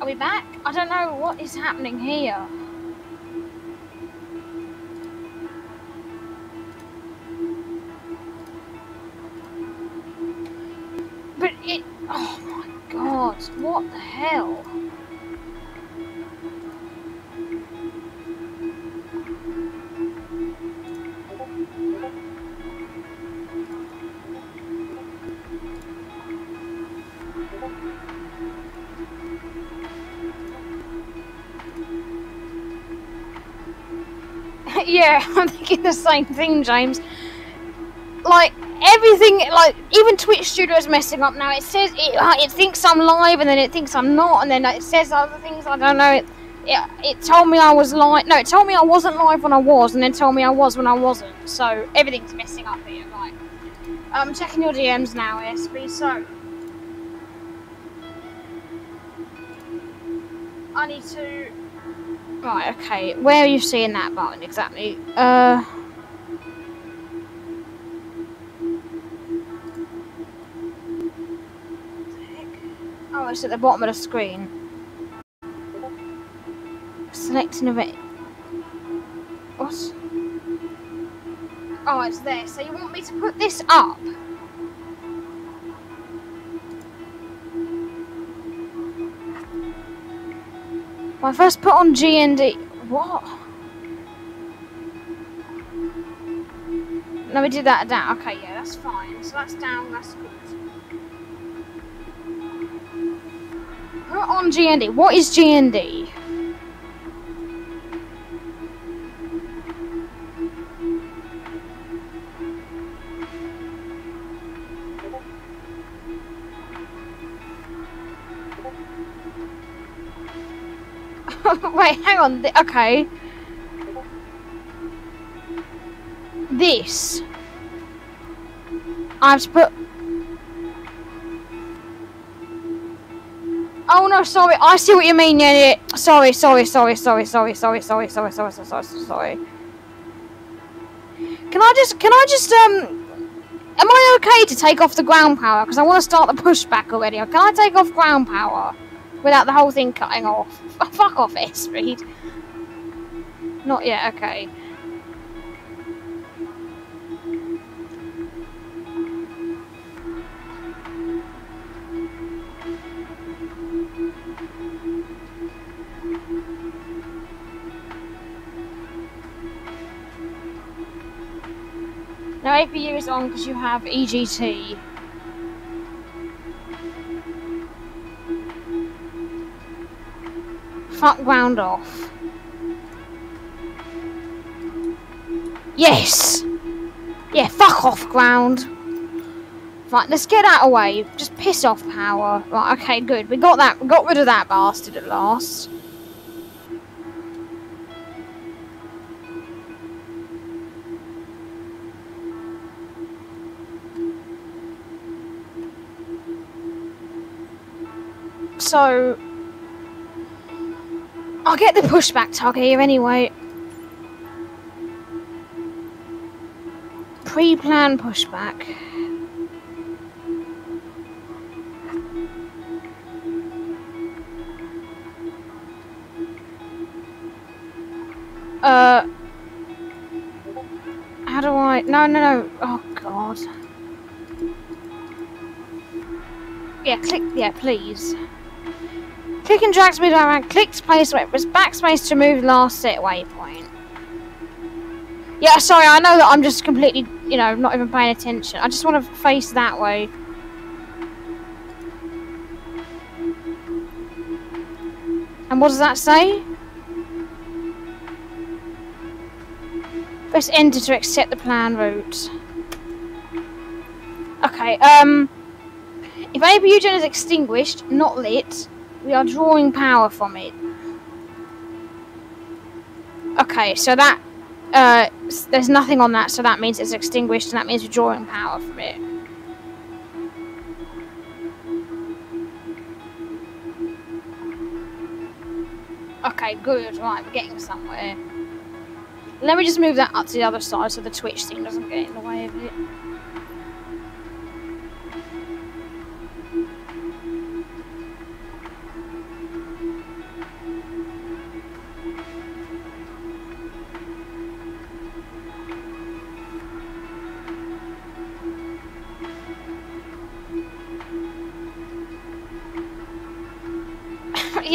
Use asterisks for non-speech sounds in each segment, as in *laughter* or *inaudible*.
Are we back? I don't know what is happening here. The same thing, James. Like everything, like even Twitch Studio is messing up now. It says it, it thinks I'm live, and then it thinks I'm not, and then it says other things. I don't know. It, it it told me I was live. No, it told me I wasn't live when I was, and then told me I was when I wasn't. So everything's messing up here. Right. I'm checking your DMs now, SB. So I need to. Right, okay. Where are you seeing that button exactly? Uh. At the bottom of the screen. Selecting a bit. What? Oh, it's there. So you want me to put this up? I first put on GND. What? No, we did that down. Okay, yeah, that's fine. So that's down, that's good. On GND. What is GND? *laughs* Wait, hang on. Th- okay. This. I have to put. Oh no, sorry. I see what you mean. Yeah. Sorry, sorry, sorry, sorry, sorry, sorry, sorry, sorry, sorry, sorry, sorry. Can I just? Can I just? Um. Am I okay to take off the ground power? Because I want to start the pushback already. Can I take off ground power without the whole thing cutting off? Fuck off, S Not yet. Okay. No APU is on because you have EGT. Fuck ground off. Yes! Yeah, fuck off ground. Right, let's get out of the way. Just piss off power. Right, okay, good. We got that. We got rid of that bastard at last. So, I'll get the pushback target here anyway. Pre-planned pushback. Uh, how do I? No, no, no. Oh God. Yeah, click. Yeah, please. Click and drag to move around. Click to place wait. Press backspace to move last set waypoint. Yeah, sorry. I know that I'm just completely, you know, not even paying attention. I just want to face that way. And what does that say? Press enter to accept the plan route. Okay, um... If APU gen is extinguished, not lit, we are drawing power from it. Okay, so that... Uh, there's nothing on that, so that means it's extinguished, and that means we're drawing power from it. Okay, good. Right, we're getting somewhere. Let me just move that up to the other side so the Twitch thing doesn't get in the way of it.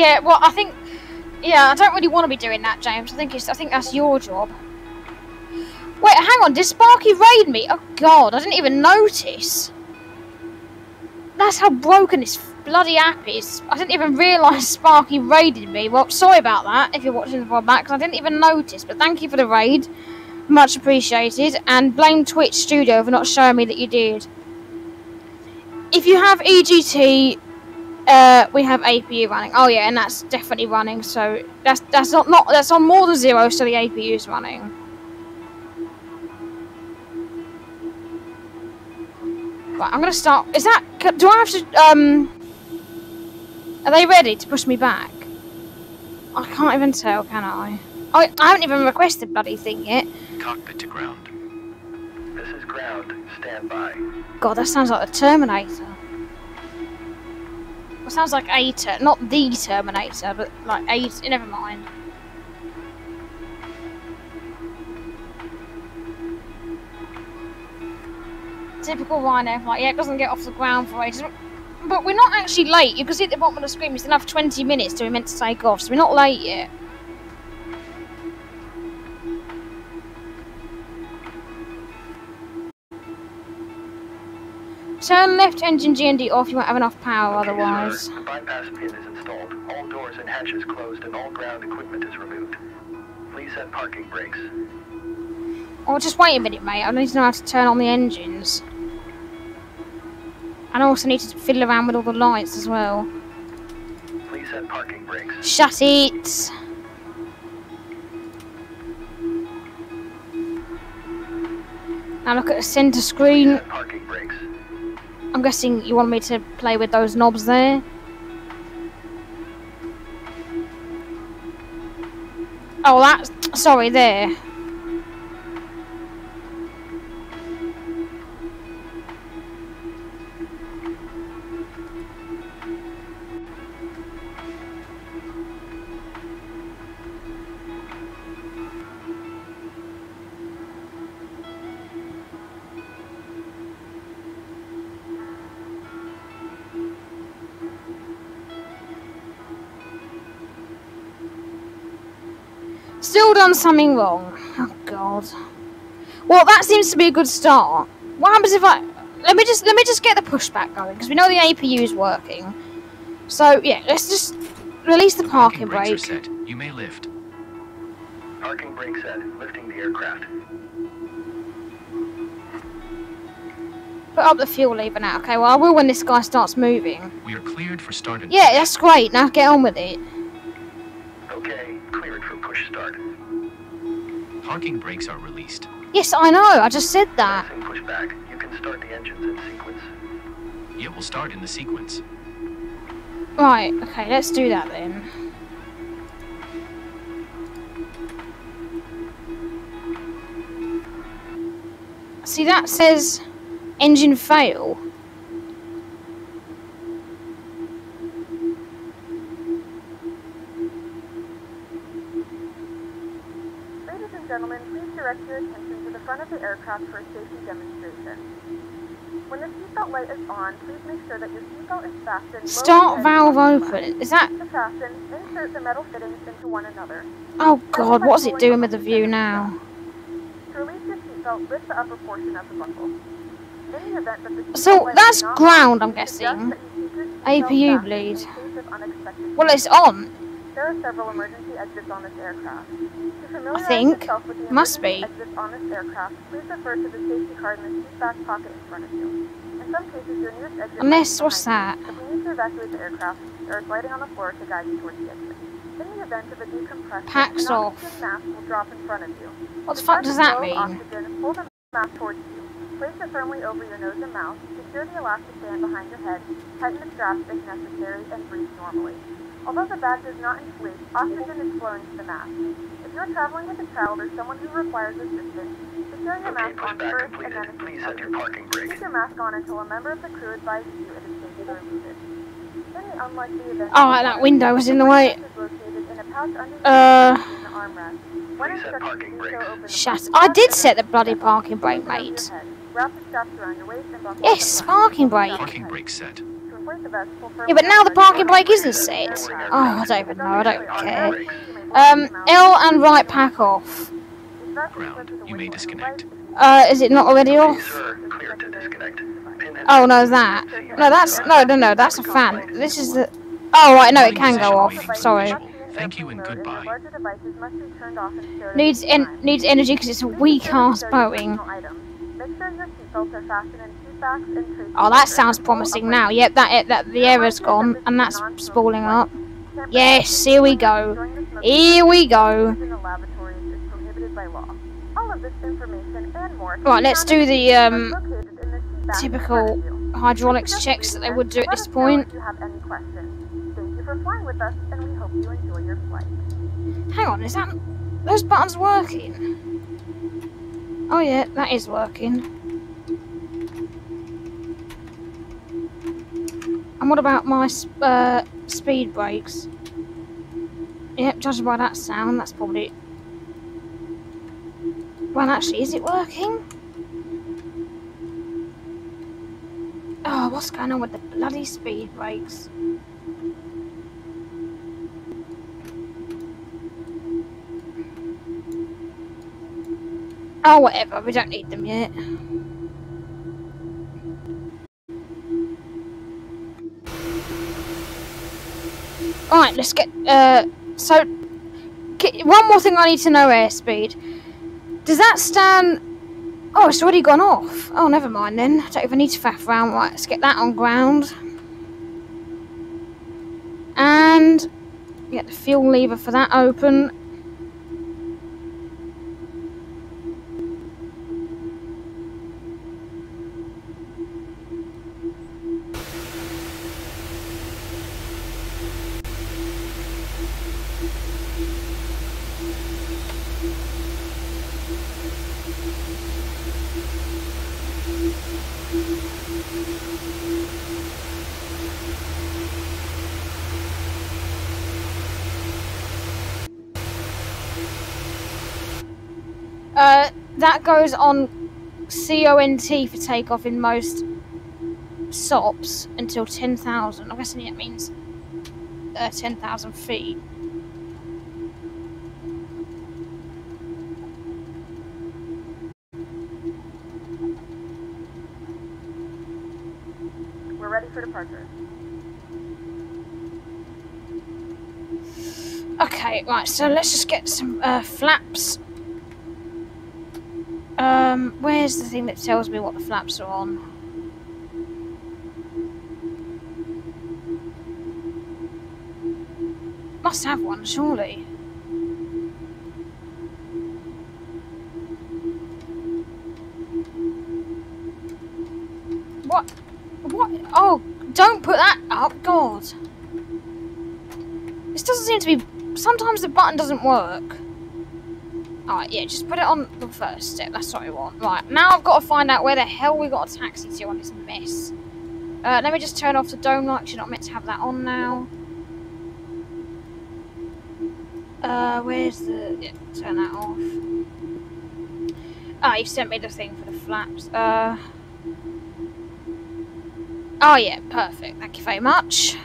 Yeah, well, I think, yeah, I don't really want to be doing that, James. I think it's, I think that's your job. Wait, hang on, did Sparky raid me? Oh God, I didn't even notice. That's how broken this bloody app is. I didn't even realise *laughs* Sparky raided me. Well, sorry about that if you're watching the VOD back, I didn't even notice. But thank you for the raid. Much appreciated. And blame Twitch Studio for not showing me that you did. If you have EGT, uh, we have APU running. Oh yeah, and that's definitely running. So that's that's not not that's on more than zero. So the APU is running. Right, I'm gonna start. Is that? Do I have to? Um, are they ready to push me back? I can't even tell, can I? I, I haven't even requested bloody thing yet. Cockpit to ground. This is ground. Stand by. God, that sounds like the Terminator. It sounds like a ter not the Terminator, but like a. Never mind. Typical Ryanair flight. Yeah, it doesn't get off the ground for ages. But we're not actually late. You can see at the bottom of the screen still have 20 minutes till we're meant to take off, so we're not late yet. Turn left engine GND off, you won't have enough power Okay, otherwise. sir. Bypass pin is installed. All doors and hatches closed and all ground equipment is removed. Please set parking brakes. Oh, just wait a minute, mate. I need to know how to turn on the engines. And I also need to fiddle around with all the lights as well. Please set parking brakes. Shut it! Now look at the centre screen. parking brakes. I'm guessing you want me to play with those knobs there. Oh, that's... Sorry, there. Still done something wrong. Oh god. Well, that seems to be a good start. What happens if I? Let me just let me just get the pushback going because we know the APU is working. So yeah, let's just release the parking brakes are brake. set. You may lift. Parking brake set. Lifting the aircraft. Put up the fuel lever now. Okay, well I will when this guy starts moving. We are cleared for start Yeah, that's great. Now get on with it. Okay. Cleared for push start. Parking brakes are released. Yes, I know. I just said that. Releasing push back. You can start the engines in sequence. It will start in the sequence. Right. Okay, let's do that then. See, that says engine fail. Gentlemen, please direct your attention to the front of the aircraft for a safety demonstration. When the seatbelt light is on, please make sure that your seatbelt is fastened. Start valve open. Is that? To fasten, insert the metal fittings into one another. Oh God, what's it doing with the view now? To release your seatbelt, lift the upper portion of the buckle. In the event that the So, that's ground, on, I'm guessing. that you keep your seatbelt APU bleed. in case of unexpected Well, it's on. There are several emergency exits on this aircraft. To familiarize think. yourself with the Must emergency be. exits on this aircraft, please refer to the safety card in the seat back pocket in front of you. In some cases, your nearest exit Unless, what's that? you. If we need to evacuate the aircraft, there is lighting on the floor to guide you towards the exit. In the event of a decompression, Packs an off. oxygen mask will drop in front of you. What the fuck does that mean? Oxygen, pull the mask towards you. Place it firmly over your nose and mouth, secure the elastic band behind your head, tighten the straps if necessary, and breathe normally. Although the bag does not inflate, oxygen is flowing to the mask. If you're traveling with a child or someone who requires assistance, secure your Okay, mask on pushback first and then Please assist set your parking brake. Keep your mask on until a member of the crew advises you it is safe to remove it. In the unlikely event Oh, that window was in the way. is located in a pouch underneath Uh, the armrest. Please set parking to do brakes. so, open the Shut. I did set the bloody parking brake, mask over your mate. Wrap the straps around your waist and buckle Yes, parking brake. Parking brake set. To inflate the vest, pull firmly Yeah, but now the parking brake brake isn't set. Oh, I don't even know. I don't care. you may pull Um, L and and right pack off. Ground. You may away from the disconnect. Uh, is it not already off? sir. Clear to disconnect. Pin has Oh no, that. No, that's no, no, no. That's a fan. This is the. Oh right, no, it can go off. Sorry. Thank you and goodbye. Larger devices must be turned off and stowed at Needs en- needs energy because it's a weak ensure you ass Boeing. Make sure your seatbelts are fastened Oh, that sounds promising now. Yep, that that the error's gone and that's spooling up. Yes, here we go. Here we go. Right, let's do the um typical hydraulics checks that they would do at this point. Hang on, is that those buttons working? Oh yeah, that is working. And what about my uh, speed brakes? Yep, judging by that sound, that's probably. Well, actually, is it working? Oh, what's going on with the bloody speed brakes? Oh, whatever, we don't need them yet. Alright, let's get, uh, so, one more thing I need to know, airspeed. Does that stand, oh, it's already gone off. Oh, never mind then, I don't even need to faff around, right, let's get that on ground. And, get the fuel lever for that open. Uh, that goes on CONT for takeoff in most SOPs until 10,000. I'm guessing that means uh, 10,000 feet. Departure. Okay, right, so let's just get some uh, flaps. Um, where's the thing that tells me what the flaps are on? Must have one, surely. Sometimes the button doesn't work. Alright, yeah, just put it on the first step. That's what I want. Right, now I've got to find out where the hell we got a taxi to on this mess. Uh, let me just turn off the dome light. 'cause You're not meant to have that on now. Uh, where's the. Yeah, turn that off. Ah, you sent me the thing for the flaps. Uh. Oh, yeah, perfect. Thank you very much.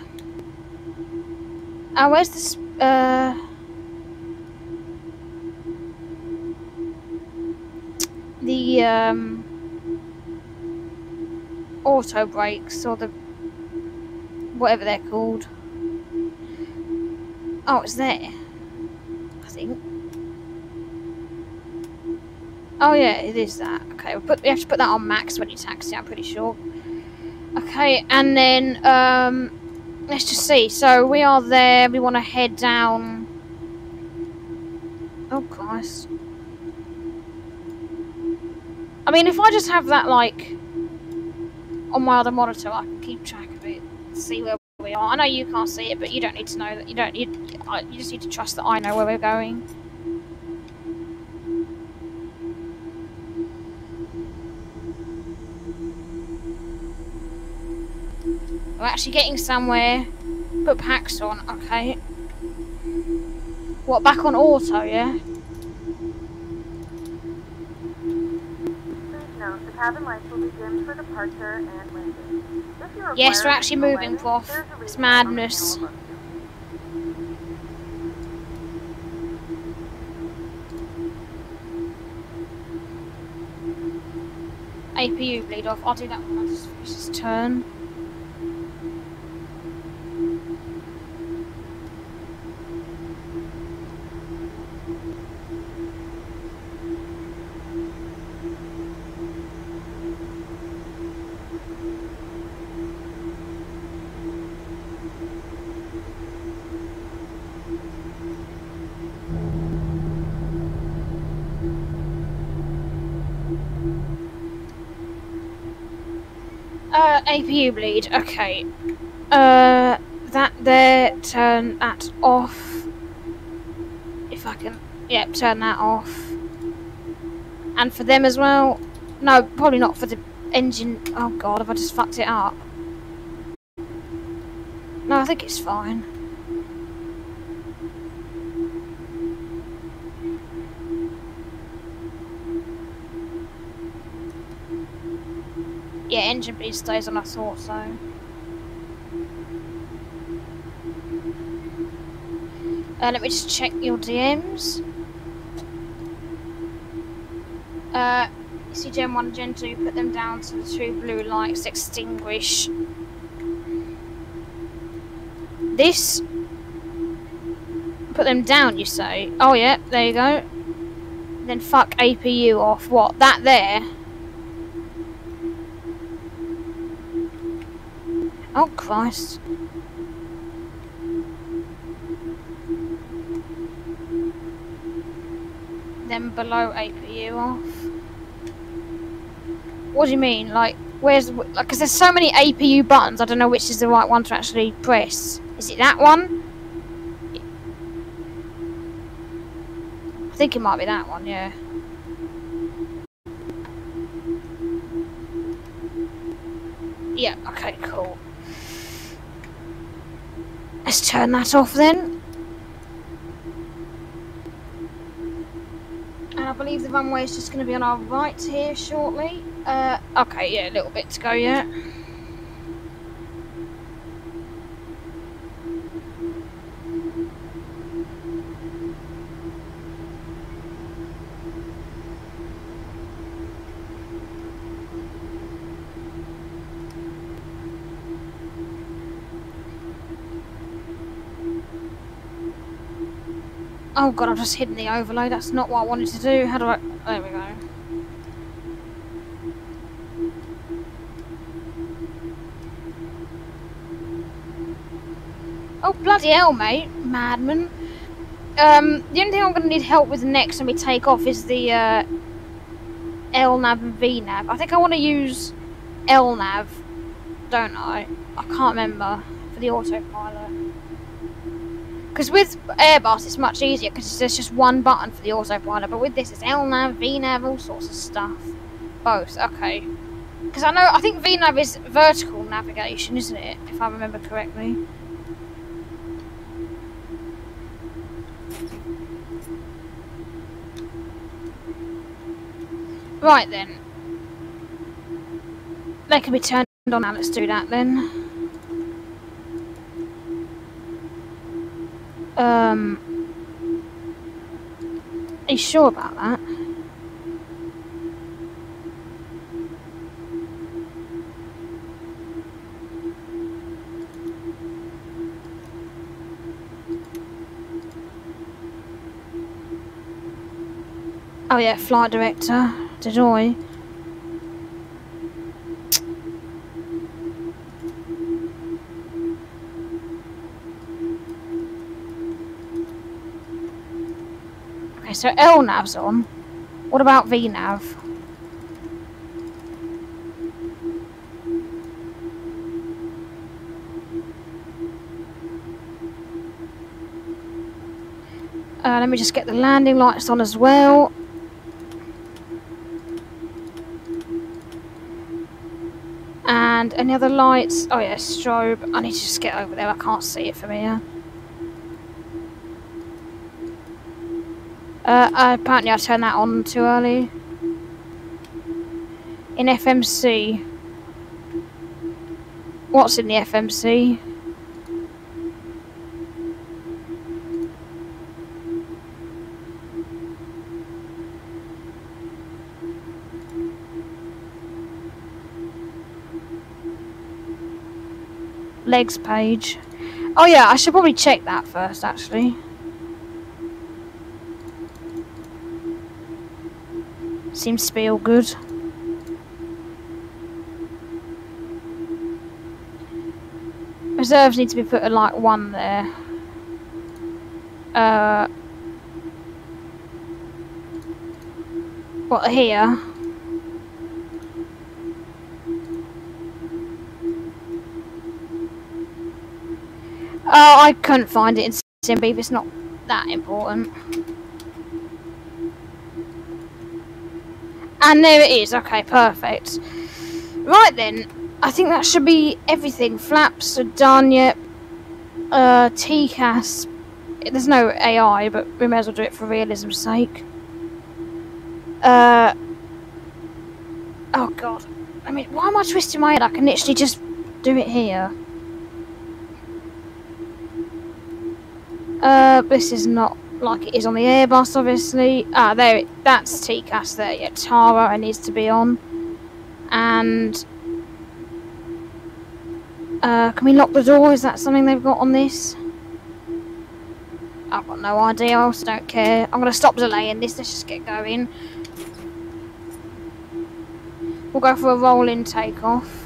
Uh, where's this? Uh. The um. Auto brakes or the. Whatever they're called. Oh, it's there. I think. Oh yeah, it is that. Okay, we put we have to put that on max when you taxi. I'm pretty sure. Okay, and then um, let's just see. So we are there. We want to head down. Oh Christ! I mean, if I just have that like on my other monitor, I can keep track of it. See where we are. I know you can't see it, but you don't need to know that. You don't need. You just need to trust that I know where we're going. We're actually getting somewhere. Put packs on. Okay. What? Back on auto? Yeah. Note, the cabin lights will be dimmed for departure and landing. If you require Yes, we're actually moving, Cloth. It's reason on the madness. panel above you. APU bleed off. I'll do that when I just finish this turn. APU bleed. Okay. Uh, that there. Turn that off. If I can. Yep, turn that off. And for them as well. No, probably not for the engine. Oh god, have I just fucked it up? No, I think it's fine. Yeah, engine bleed stays on, I thought so. Uh, let me just check your DMs. Uh, see Gen 1 Gen 2, put them down to the two blue lights, extinguish. This? Put them down, you say? Oh, yeah, there you go. Then fuck APU off. What, that there? Oh, Christ. Then below APU off. What do you mean? Like, where's... Like, because there's so many APU buttons, I don't know which is the right one to actually press. Is it that one? I think it might be that one. Yeah, Let's turn that off then. And I believe the runway is just going to be on our right here shortly. Uh, okay, yeah, a little bit to go yet. Oh god, I've just hidden the overlay. That's not what I wanted to do. How do I... There we go. Oh, bloody hell, mate. Madman. Um, the only thing I'm going to need help with next when we take off is the, uh, LNAV and VNAV. I think I want to use LNAV, don't I? I can't remember, for the autopilot. Because with Airbus, it's much easier because there's just one button for the autopilot. But with this, it's LNAV, VNAV, all sorts of stuff. Both, okay. Because I know, I think VNAV is vertical navigation, isn't it? If I remember correctly. Right then. They can be turned on now. Let's do that then. Um. Are you sure about that? Oh yeah, flight director. Did so L nav's on. What about VNAV? Uh, let me just get the landing lights on as well. And any other lights? Oh yeah, strobe. I need to just get over there. I can't see it from here. Uh, apparently I turned that on too early. In FMC. What's in the FMC? Legs page. Oh yeah, I should probably check that first actually. Seems to be all good. Reserves need to be put at like one there. Uh, what here? Oh, I couldn't find it in SimBrief. It's not that important. And there it is. Okay, perfect. Right then, I think that should be everything. Flaps are done. Uh, TCAS. There's no AI, but we may as well do it for realism's sake. Uh. Oh god. I mean, why am I twisting my head? I can literally just do it here. Uh, this is not like it is on the Airbus, obviously. Ah, there, it, that's TCAS there. Yeah, TA/RA it needs to be on. And uh, can we lock the door? Is that something they've got on this? I've got no idea. I also don't care. I'm going to stop delaying this. Let's just get going. We'll go for a rolling takeoff.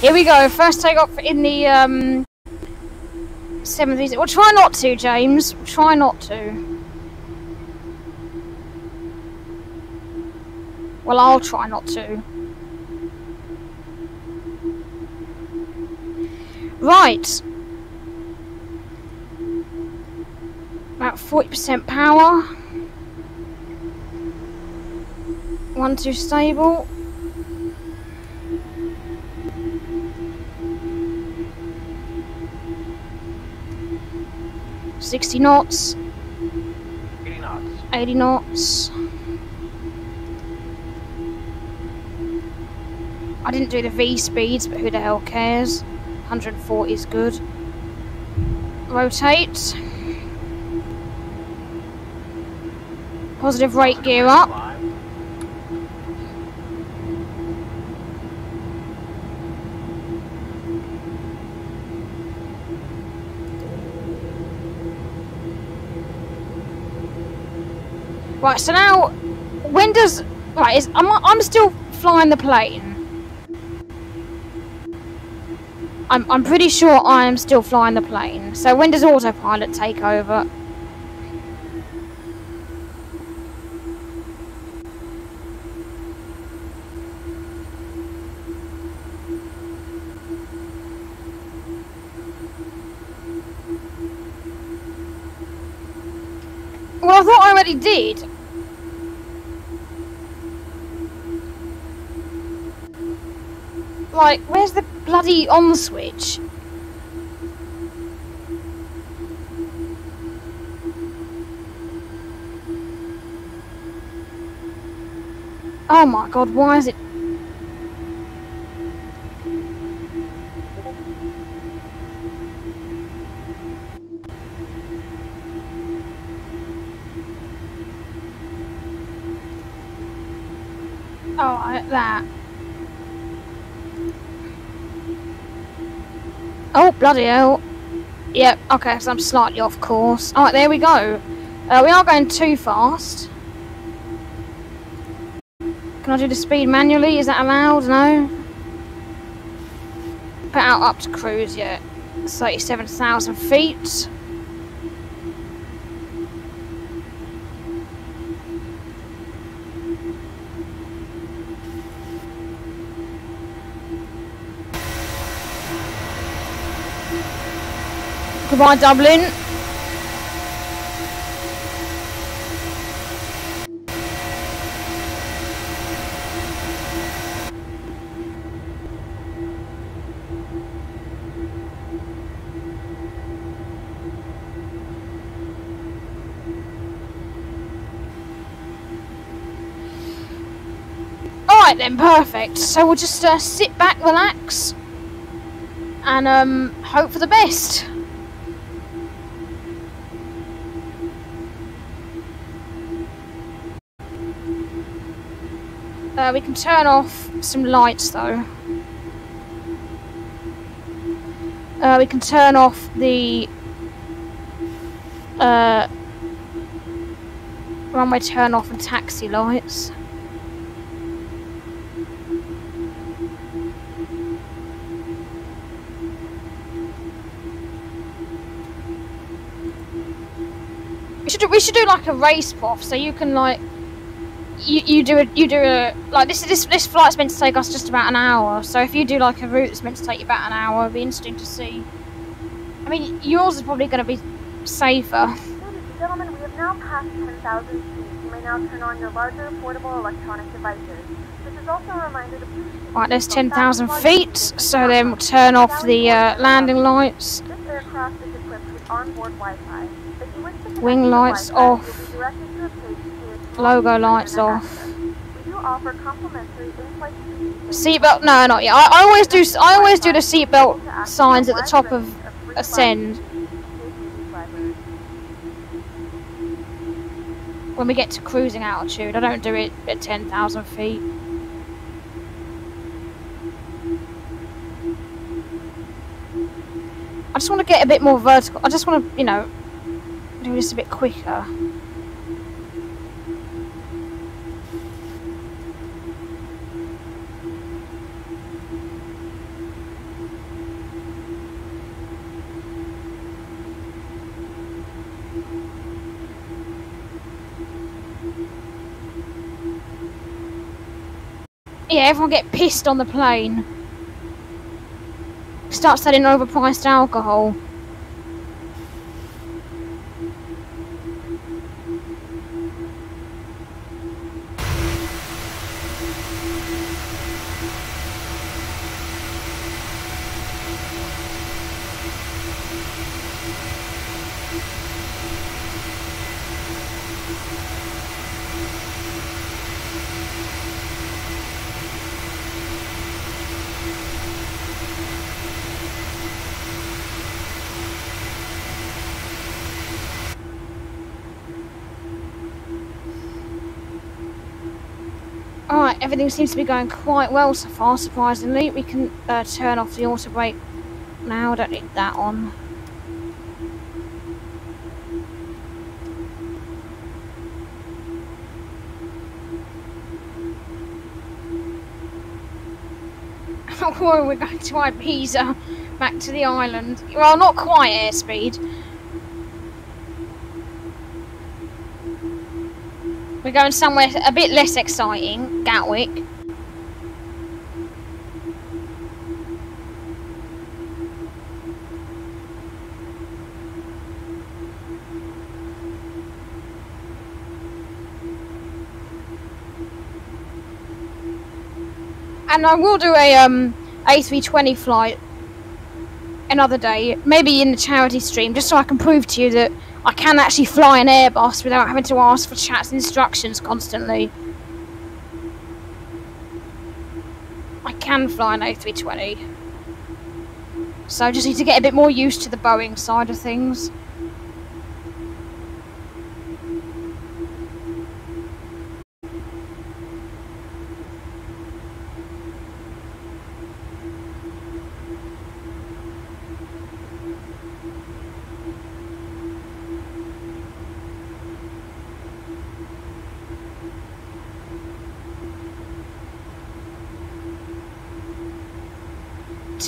Here we go. First take off in the um, 70s. Well, try not to, James. Try not to. Well, I'll try not to. Right. About 40% power. One, two stable. 60 knots. 80 knots. 80 knots. I didn't do the V speeds, but who the hell cares? 140 is good. Rotate. Positive rate gear up. Right, so now, when does... Right, is, I'm, I'm still flying the plane. I'm, I'm pretty sure I am still flying the plane. So when does autopilot take over? Well, I thought I already did. Like, where's the bloody on switch? Oh my god, why is it... Oh, like that. Oh, bloody hell. Yep, okay, so I'm slightly off course. Alright, there we go. Uh, we are going too fast. Can I do the speed manually? Is that allowed? No? Put out up to cruise, yeah. 37,000 feet. Goodbye, Dublin. Alright then, perfect. So we'll just uh, sit back, relax, and um, hope for the best. Uh, we can turn off some lights though. Uh, we can turn off the uh, runway turn off and taxi lights. We should do, we should do like a race off so you can like you, you do a you do a like this this this flight's meant to take us just about an hour. So if you do like a route that's meant to take you about an hour, it'll be interesting to see. I mean, yours is probably going to be safer. Ladies and gentlemen, we have now passed 10,000 feet. You may now turn on your larger portable electronic devices. This is also a reminder to please Right, there's 10,000 feet, so then we'll turn off the uh, landing lights. This aircraft is equipped with onboard Wi-Fi. If you wish to Wing lights off. you'll be directed to a page via small Logo lights off. access. We do offer complimentary in-flight seats. Seatbelt? No, not yet. I, I always do. I always do the seatbelt signs at the top of ascend when we get to cruising altitude. I don't do it at 10,000 feet. I just want to get a bit more vertical. I just want to, you know, do this a bit quicker. Yeah, everyone get pissed on the plane. Start selling overpriced alcohol. Alright, everything seems to be going quite well so far, surprisingly. We can uh, turn off the auto brake now, I don't need that on. *laughs* Oh, we're going to Ibiza, back to the island. Well, not quite airspeed. We're going somewhere a bit less exciting, Gatwick. And I will do a um A320 flight another day, maybe in the charity stream, just so I can prove to you that I can actually fly an Airbus without having to ask for chat's instructions constantly. I can fly an A320. So I just need to get a bit more used to the Boeing side of things.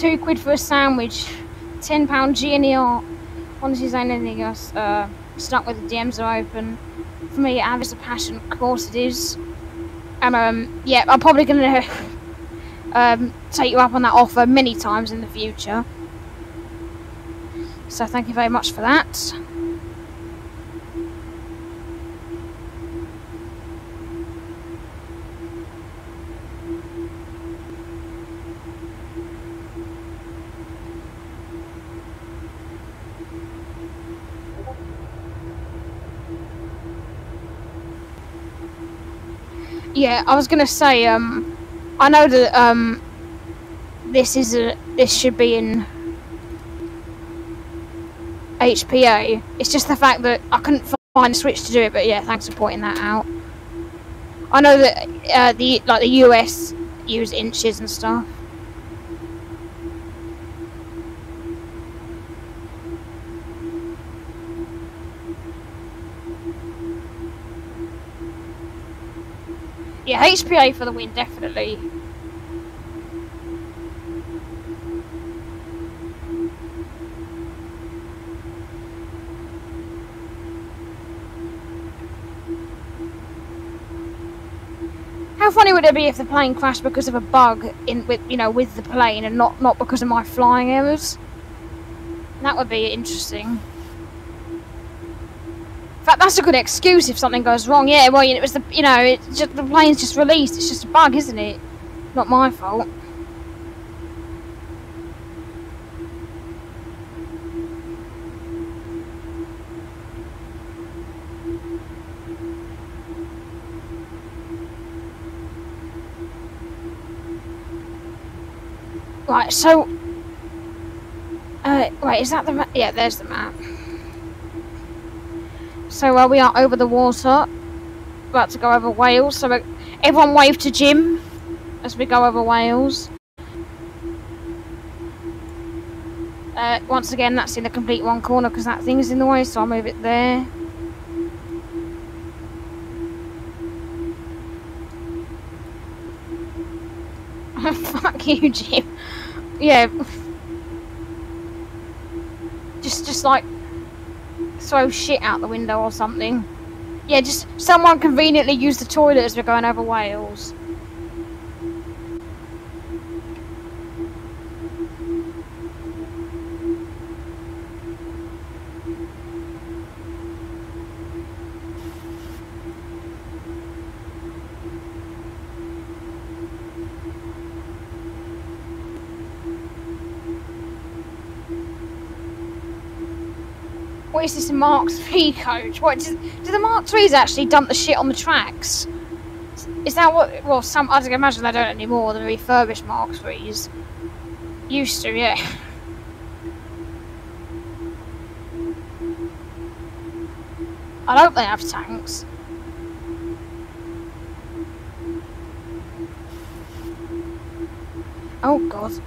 Two quid for a sandwich, ten pound GNR. Honestly, saying anything else, uh, stuck with the DMs are open. For me, Av is a passion, of course it is. And um, yeah, I'm probably gonna *laughs* um take you up on that offer many times in the future. So thank you very much for that. Yeah, I was gonna say, um, I know that um, this is a this should be in HPA. It's just the fact that I couldn't find a switch to do it. But yeah, thanks for pointing that out. I know that uh, the like the US use inches and stuff. Yeah, HPA for the win, definitely. How funny would it be if the plane crashed because of a bug in with you know with the plane and not not because of my flying errors? That would be interesting. Fact, that's a good excuse if something goes wrong. Yeah, well, it was the you know it just, the plane's just released. It's just a bug, isn't it? Not my fault. Right, so... Uh, wait, is that the? Yeah, there's the map. So uh, we are over the water. About to go over Wales. So everyone wave to Jim as we go over Wales. Uh, once again, that's in the complete wrong corner because that thing is in the way, so I'll move it there. *laughs* Fuck you, Jim. Yeah. Just, just like throw shit out the window or something. Yeah, just someone conveniently use the toilet as we're going over Wales. What is this Mark III *laughs* coach? What do, do the Mark IIIs actually dump the shit on the tracks? Is that what? Well, some I can imagine they don't anymore. The refurbished Mark IIIs used to, yeah. I hope they have tanks. Oh god.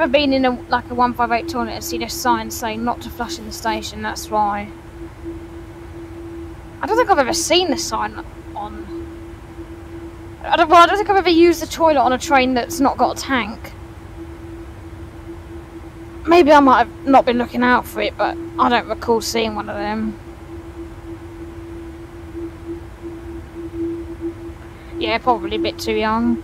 If you've ever been in a like a 158 toilet and seen a sign saying not to flush in the station, that's why. I don't think I've ever seen the sign on. I don't, well, I don't think I've ever used the toilet on a train that's not got a tank. Maybe I might have not been looking out for it, but I don't recall seeing one of them. Yeah, probably a bit too young.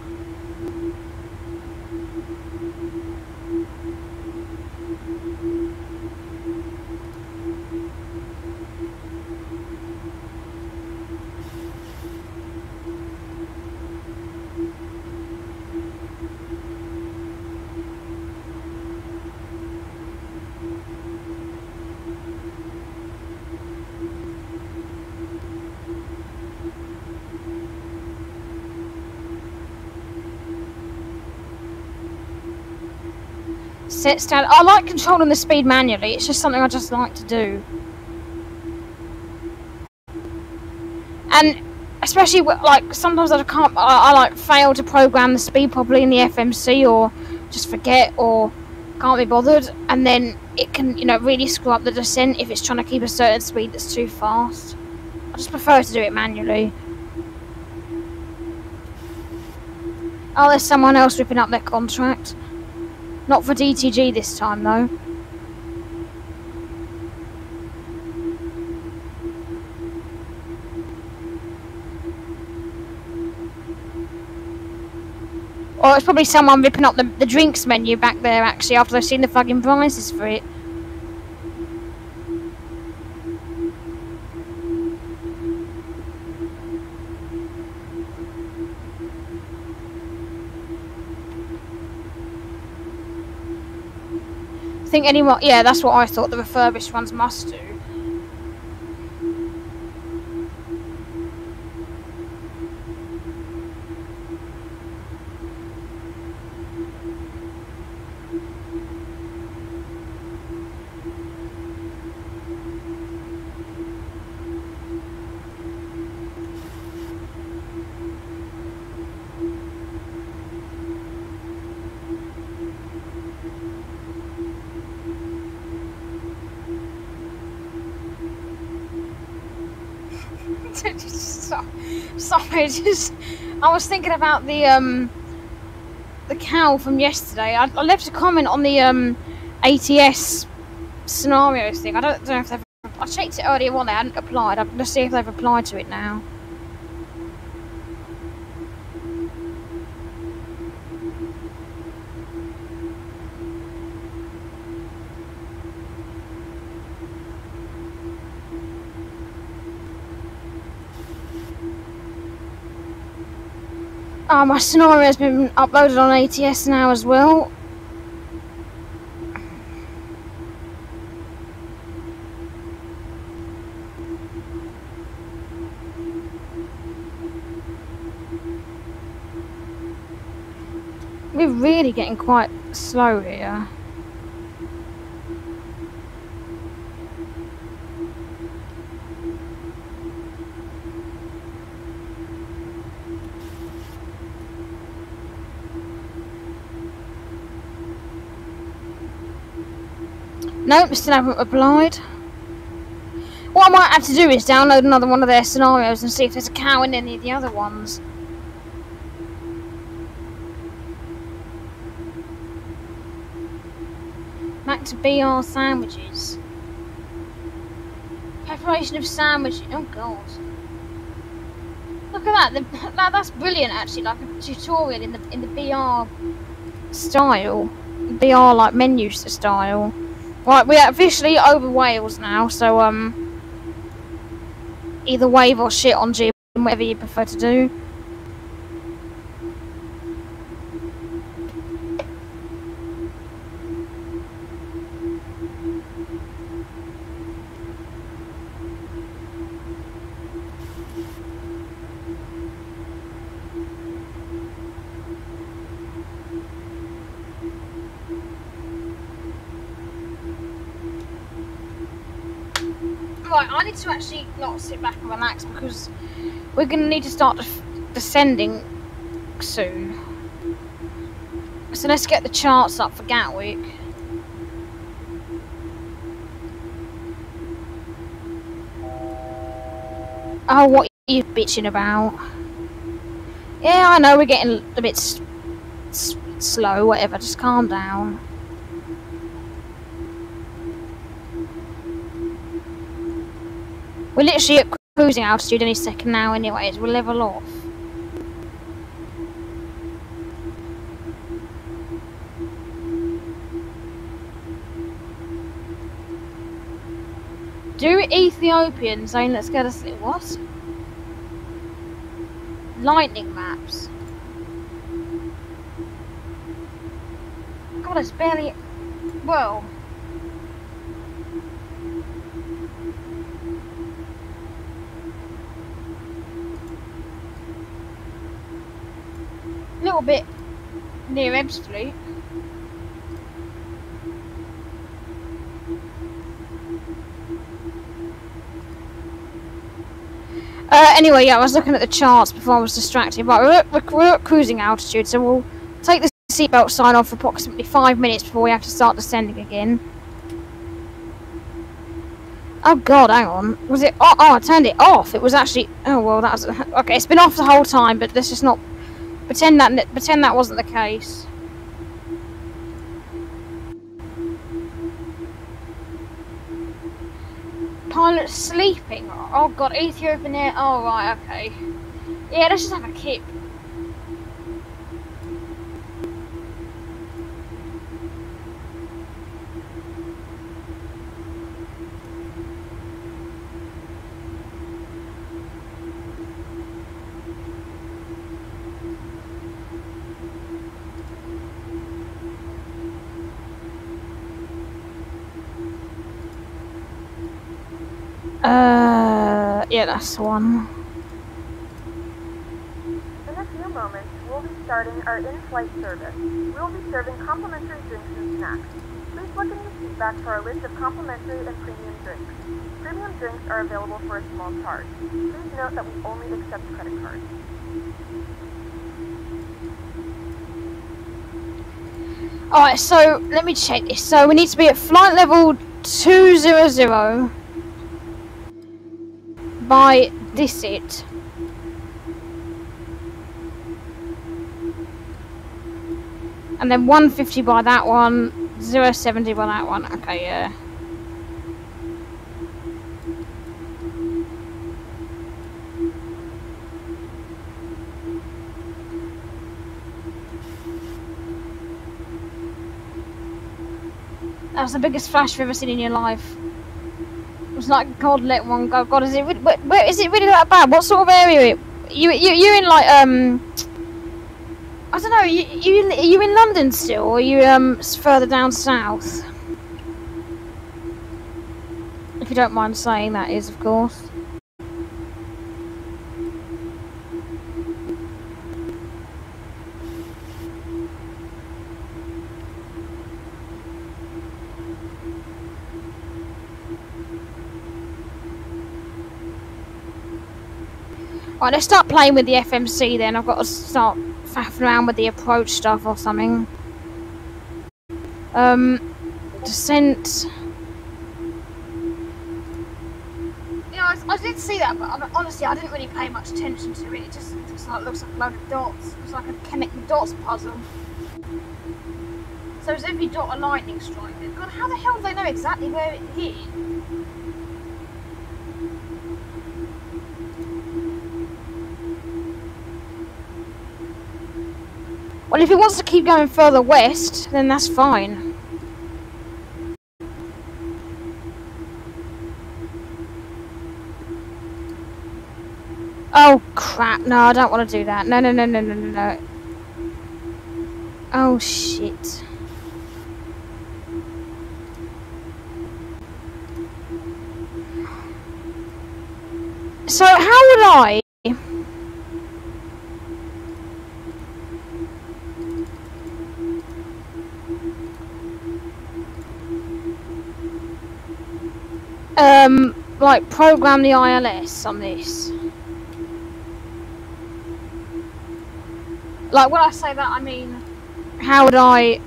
Sit, stand. I like controlling the speed manually. It's just something I just like to do. And especially like sometimes I can't. I, I like fail to program the speed properly in the FMC, or just forget, or can't be bothered, and then it can you know really screw up the descent if it's trying to keep a certain speed that's too fast. I just prefer to do it manually. Oh, there's someone else ripping up their contract. Not for DTG this time, though. Or it's probably someone ripping up the, the drinks menu back there, actually, after they've seen the fucking prices for it. Think anyone, yeah, that's what I thought the refurbished ones must do. Sorry, *laughs* just I was thinking about the um the cow from yesterday. I, I left a comment on the um ATS scenarios thing. I don't, don't know if they've. I checked it earlier on. They hadn't applied. I'm gonna see if they've replied to it now. Oh, my scenario has been uploaded on ATS now as well. We're really getting quite slow here. Nope, still haven't replied. What I might have to do is download another one of their scenarios and see if there's a cow in any of the other ones. Back to BR sandwiches. Preparation of sandwiches. Oh god. Look at that. That. That's brilliant actually, like a tutorial in the in the BR style. BR like menu style. Right, we're officially over Wales now, so um either wave or shit on G whatever you prefer to do. Right, I need to actually not sit back and relax because we're going to need to start descending soon. So let's get the charts up for Gatwick. Oh, what are you bitching about? Yeah, I know we're getting a bit slow, whatever, just calm down. We're literally at cruising altitude any second now anyways, we'll level off. Do Ethiopian saying eh? let's get us what? Lightning maps. God, it's barely well. Little bit near Ebbsfleet. Uh, anyway, yeah, I was looking at the charts before I was distracted. Right, we're we're, we're at cruising altitude, so we'll take the seatbelt sign off for approximately five minutes before we have to start descending again. Oh god, hang on. Was it? Oh, oh, I turned it off. It was actually. Oh well, that was. Okay, it's been off the whole time, but let's just not Pretend that pretend that wasn't the case. Pilot sleeping. Oh god, Ethiopian Air. Oh right, okay. Yeah, let's just have a kip. Uh, yeah, that's the one. In a few moments, we'll be starting our in-flight service. We'll be serving complimentary drinks and snacks. Please look in your seat back for our list of complimentary and premium drinks. Premium drinks are available for a small charge. Please note that we only accept credit cards. Alright, so let me check this. So we need to be at flight level 200 by this it. And then 150 by that one, 070 by that one. Okay, yeah. That was the biggest flash you've ever seen in your life. It's like God let one go. God, is it? Where, where is it really that bad? What sort of area? You you you're in like um. I don't know. You you are you in London still, or are you um further down south? If you don't mind saying that is, of course. Right, let's start playing with the FMC then. I've got to start faffing around with the approach stuff or something. Um, descent. You know, I, I did see that, but I, honestly, I didn't really pay much attention to it. It just looks like, looks like a load of dots. It's like a connect the dots puzzle. So is every dot a lightning strike? God, how the hell do they know exactly where it hit? Well, if he wants to keep going further west, then that's fine. Oh, crap. No, I don't want to do that. No, no, no, no, no, no, no. Oh, shit. So, how would I um, like program the ILS on this. Like when I say that, I mean, how would I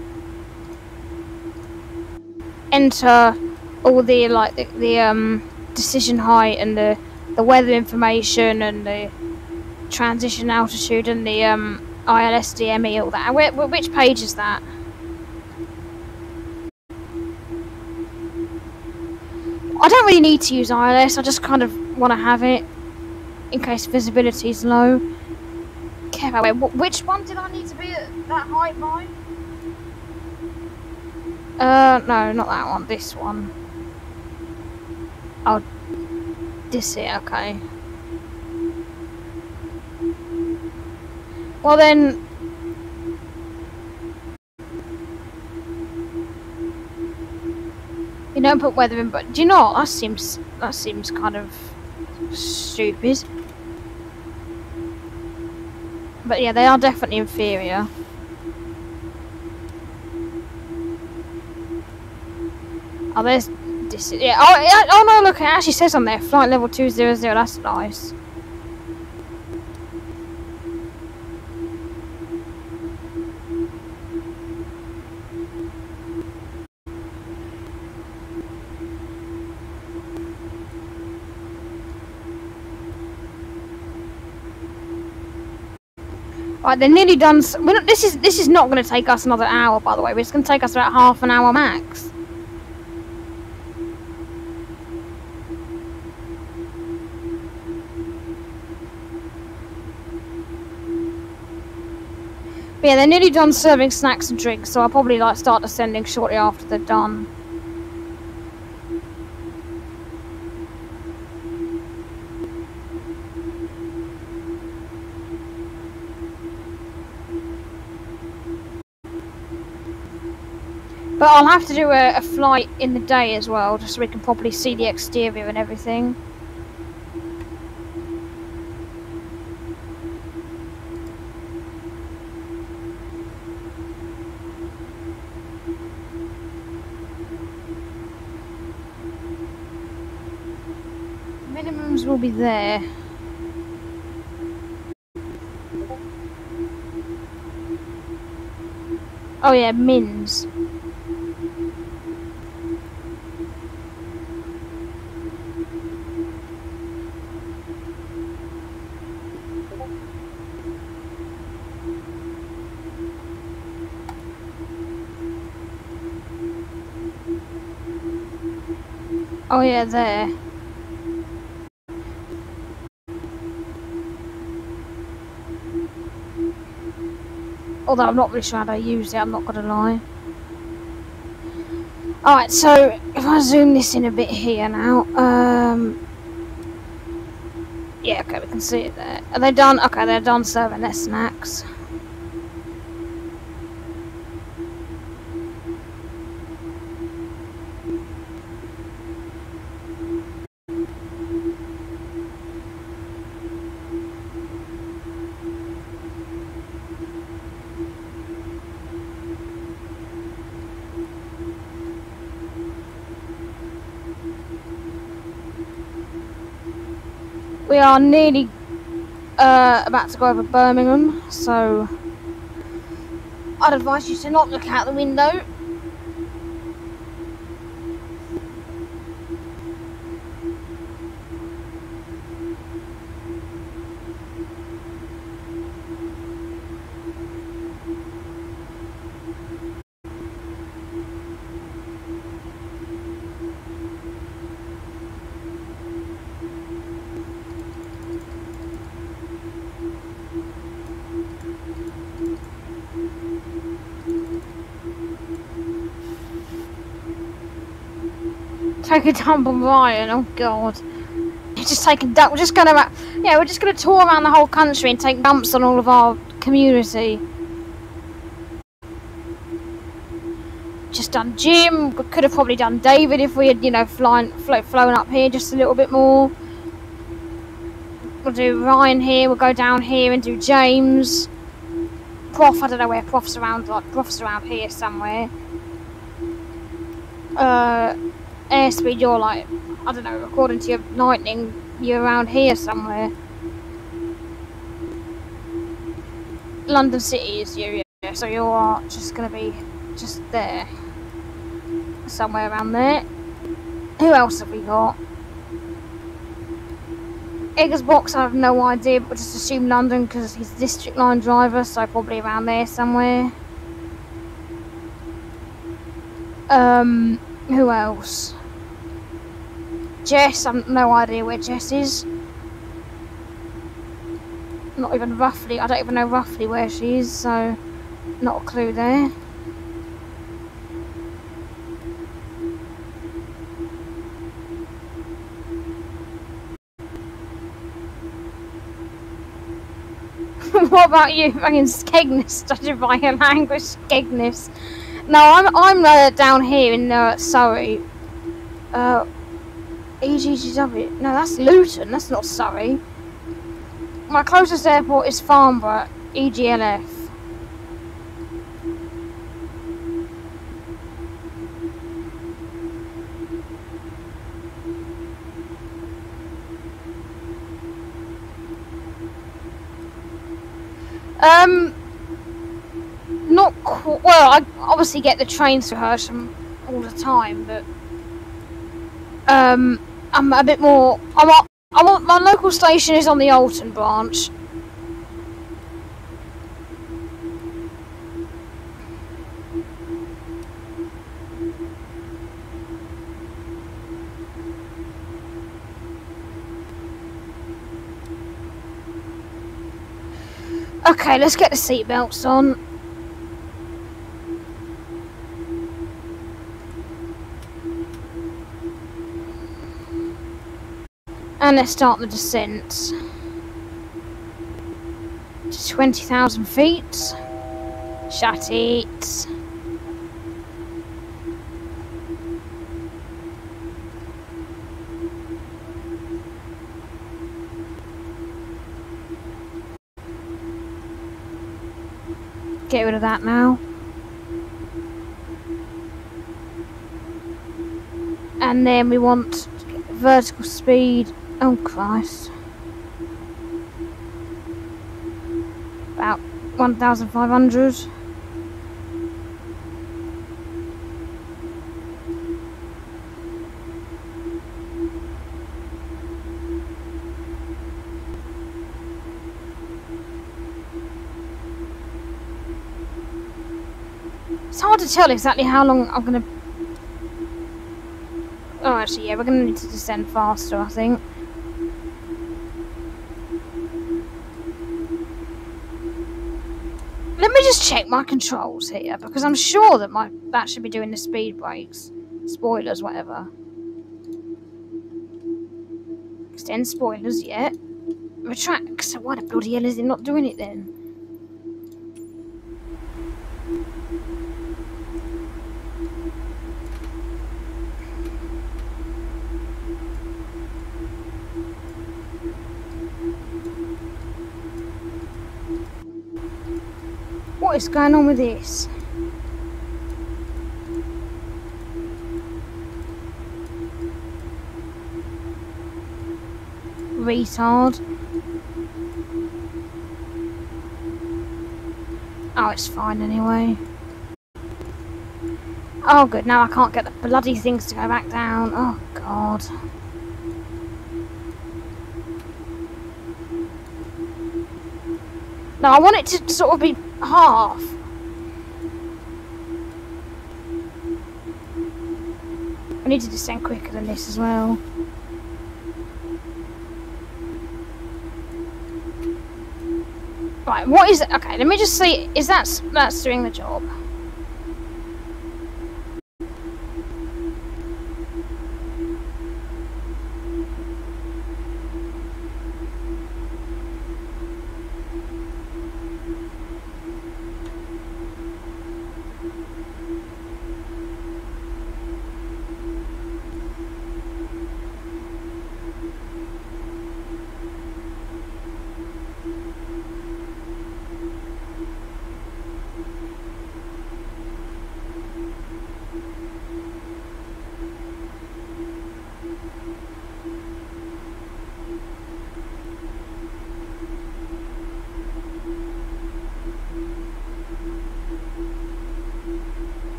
enter all the like the, the um decision height and the the weather information and the transition altitude and the um ILS DME all that. Where, which page is that? I don't really need to use ILS, I just kind of want to have it in case visibility is low. Okay, wait, which one did I need to be at that height by? Uh, no, not that one, this one. Oh, this it, okay. Well then, You don't put weather in, but do you know? That seems that seems kind of stupid. But yeah, they are definitely inferior. Oh, there's this. Yeah. Oh, oh no! Look, it actually says on there, flight level two zero zero. That's nice. Right, they're nearly done. We're not, this is this is not going to take us another hour, by the way. It's going to take us about half an hour max. But yeah, they're nearly done serving snacks and drinks, so I'll probably like start descending shortly after they're done. But I'll have to do a, a flight in the day as well, just so we can properly see the exterior and everything. Minimums will be there. Oh yeah, mins. Oh yeah, there. Although I'm not really sure how to use it, I'm not gonna lie. Alright, so if I zoom this in a bit here now, um Yeah, okay, we can see it there. Are they done? Okay, they're done serving their snacks. We are nearly uh, about to go over Birmingham, so I'd advise you to not look out the window. Take a dump on Ryan. Oh God. Just a dump. We're just gonna, ma- yeah, we're just gonna tour around the whole country and take dumps on all of our community. Just done Jim. We could have probably done David if we had, you know, flying, flo- flown up here just a little bit more. We'll do Ryan here. We'll go down here and do James. Prof, I don't know where Prof's around. Like Prof's around here somewhere. Uh airspeed, you're like, I don't know, according to your lightning, you're around here somewhere. London City is you, yeah, so you're just gonna be just there. Somewhere around there. Who else have we got? Eggers Box, I have no idea, but just assume London because he's a district line driver, so probably around there somewhere. Um, who else? Jess, I've no idea where Jess is. Not even roughly, I don't even know roughly where she is, so not a clue there. *laughs* what about you? Fucking Skegness, *laughs* judging by your language, Skegness. No, I'm I'm uh, down here in uh, Surrey. Uh, EGGW. No, that's Luton. That's not Surrey. My closest airport is Farnborough, EGLF. Um, not well. I obviously get the trains to Hersham all the time, but um, I'm a bit more. I'm. I want my local station is on the Alton branch. Okay, let's get the seatbelts on. And let's start the descent. To 20,000 feet. Shut it. Get rid of that now. And then we want vertical speed. Oh Christ. About 1,500. It's hard to tell exactly how long I'm gonna. Oh, actually, yeah, we're gonna need to descend faster, I think. Check my controls here because I'm sure that my that should be doing the speed brakes, spoilers, whatever. Extend spoilers, yet. Retract. So why the bloody hell is it not doing it then? What is going on with this? Retard. Oh, it's fine anyway. Oh good, now I can't get the bloody things to go back down. Oh god. No, I want it to sort of be half. I need to descend quicker than this as well. Right, what is it? Okay, let me just see. Is that that's doing the job?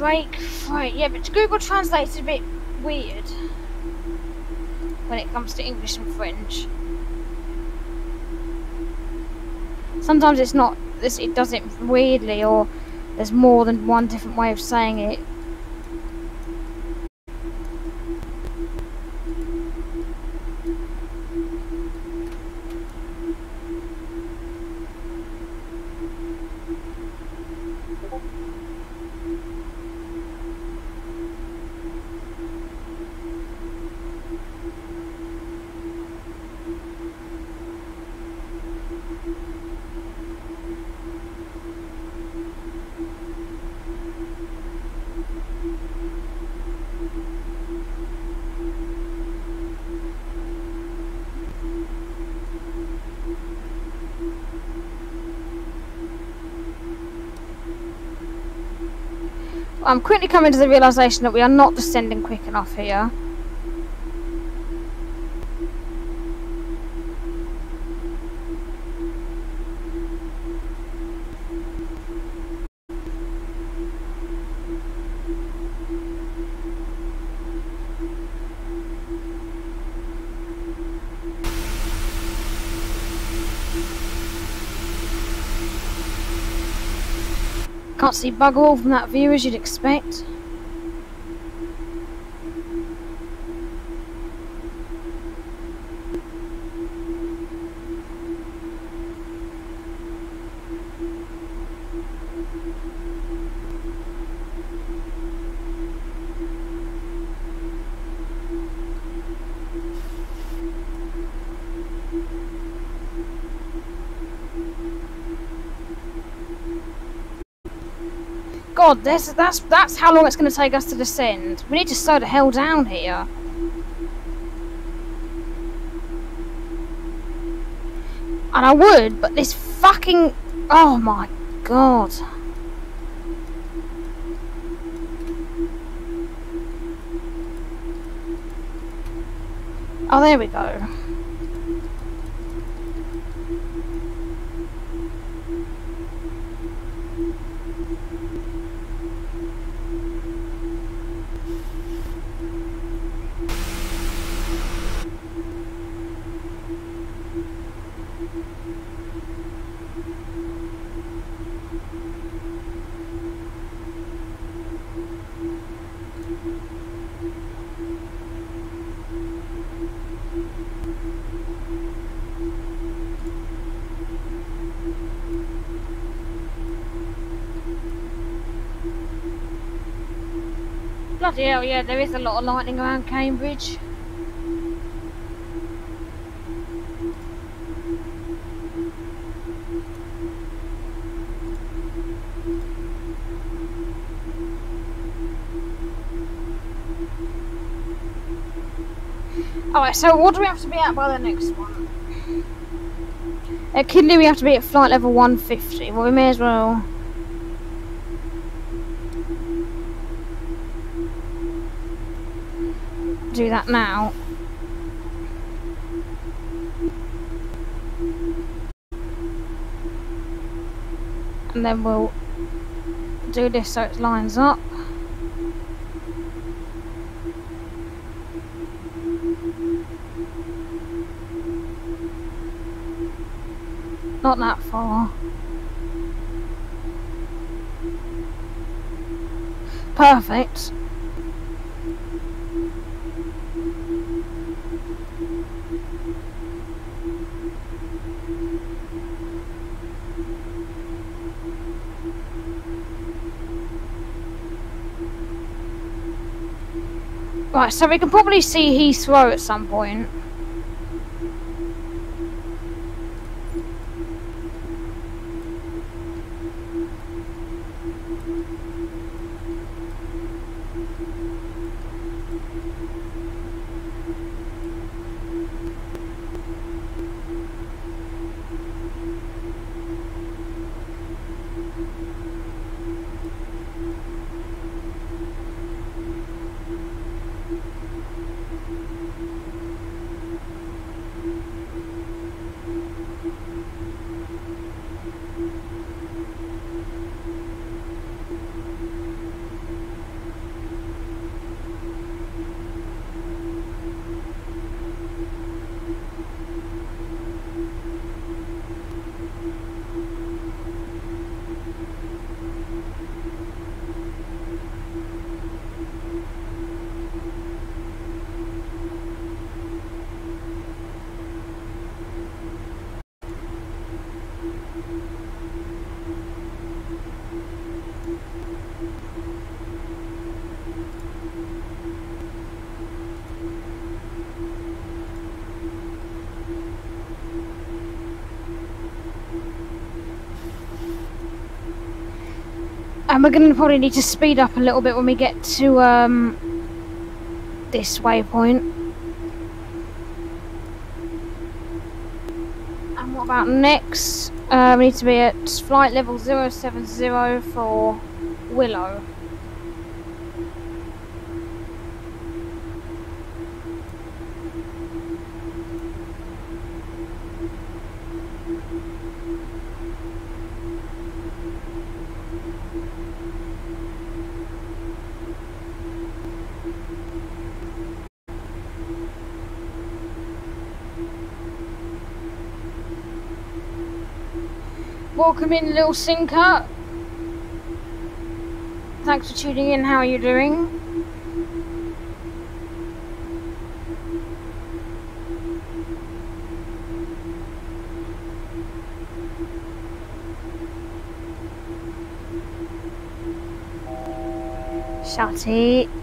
Break right, yeah, but Google Translate's a bit weird when it comes to English and French. Sometimes it's not this it does it weirdly or there's more than one different way of saying it. I'm quickly coming to the realization that we are not descending quick enough here. Can't see bugger all from that view as you'd expect. God, this, that's that's how long it's going to take us to descend. We need to slow the hell down here. And I would, but this fucking... Oh my god. Oh, there we go. Bloody oh, hell, yeah, there is a lot of lightning around Cambridge. Alright, so what do we have to be at by the next one? At Kidley we have to be at flight level 150. Well, we may as well... do that now. And then we'll do this so it lines up. Not that far. Perfect. So we can probably see Heathrow at some point. And we're going to probably need to speed up a little bit when we get to um, this waypoint. And what about next? Uh, we need to be at flight level 070 for Willow. Welcome in, little sinker. Thanks for tuning in. How are you doing? Shut it.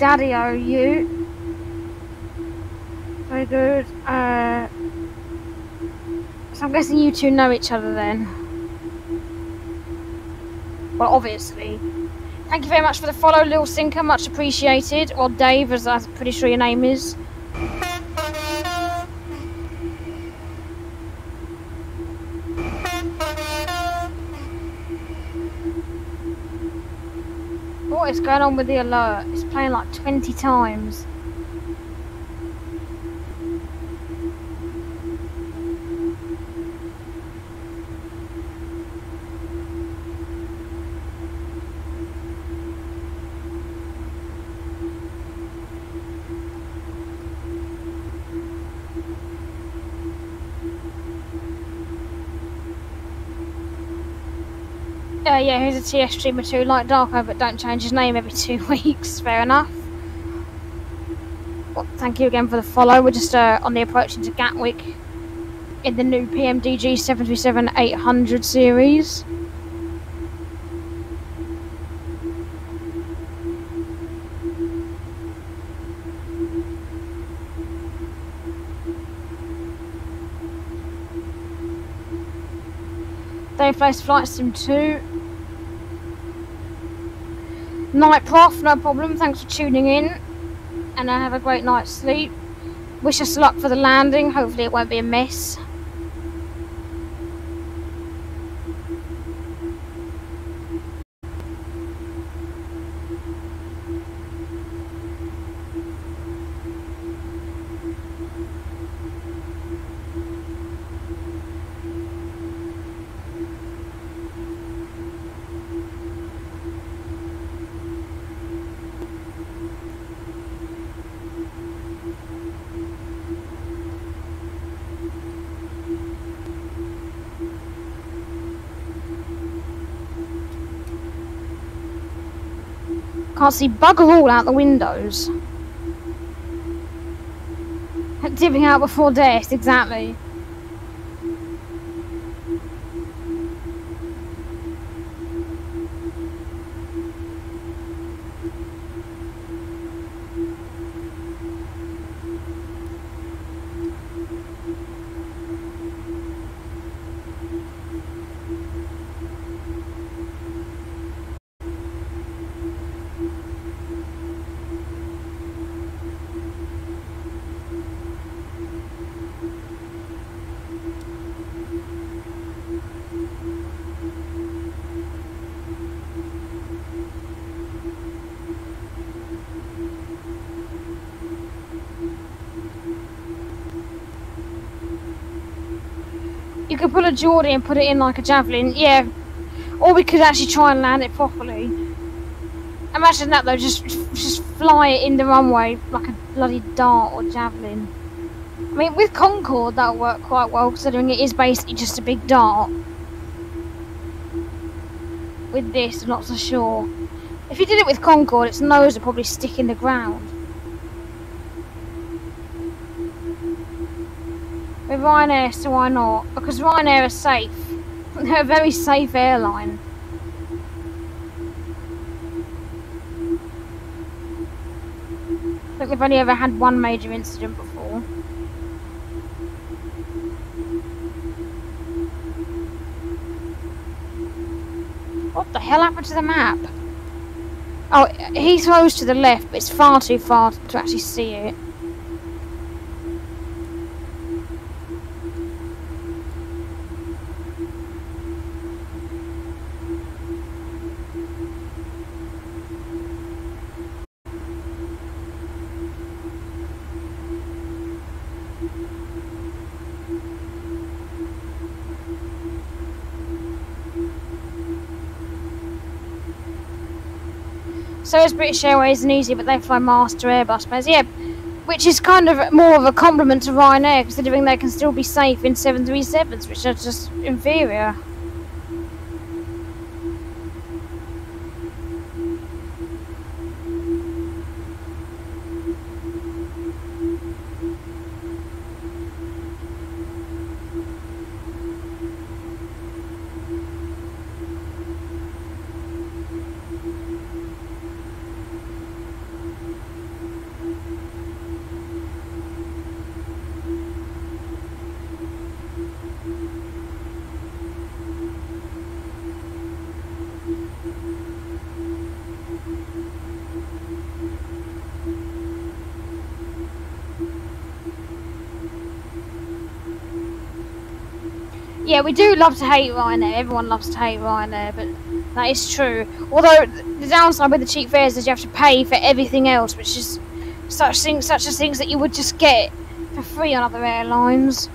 Daddy are you. Very good. Uh, so I'm guessing you two know each other then. Well, obviously. Thank you very much for the follow, Lil Sinker. Much appreciated. Or Dave, as I'm pretty sure your name is. What is going on with the alert? Like 20 times. Yeah, who's a TS streamer too, like Darko, but don't change his name every *laughs* two weeks. Fair enough. Well, thank you again for the follow. We're just uh, on the approach into Gatwick in the new PMDG 737 800 series. Dave plays Flight Sim 2. Night Prof, no problem. Thanks for tuning in. And have a great night's sleep. Wish us luck for the landing. Hopefully, it won't be a mess. Can't see bugger all out the windows. Dipping out before death, exactly. A Geordie and put it in like a javelin, yeah. Or we could actually try and land it properly. Imagine that though, just just fly it in the runway like a bloody dart or javelin. I mean, with Concorde that'll work quite well, considering it is basically just a big dart. With this, I'm not so sure. If you did it with Concorde, its nose would probably stick in the ground. Ryanair, so why not? Because Ryanair are safe. *laughs* They're a very safe airline. I think they've only ever had one major incident before. What the hell happened to the map? Oh, Heathrow's to the left, but it's far too far to actually see it. So is British Airways and Easy, but they fly Master Airbus planes. Yeah, which is kind of more of a compliment to Ryanair, considering they can still be safe in 737s, which are just inferior. Yeah, we do love to hate Ryanair. Everyone loves to hate Ryanair, but that is true. Although the downside with the cheap fares is you have to pay for everything else, which is such things, such as things that you would just get for free on other airlines,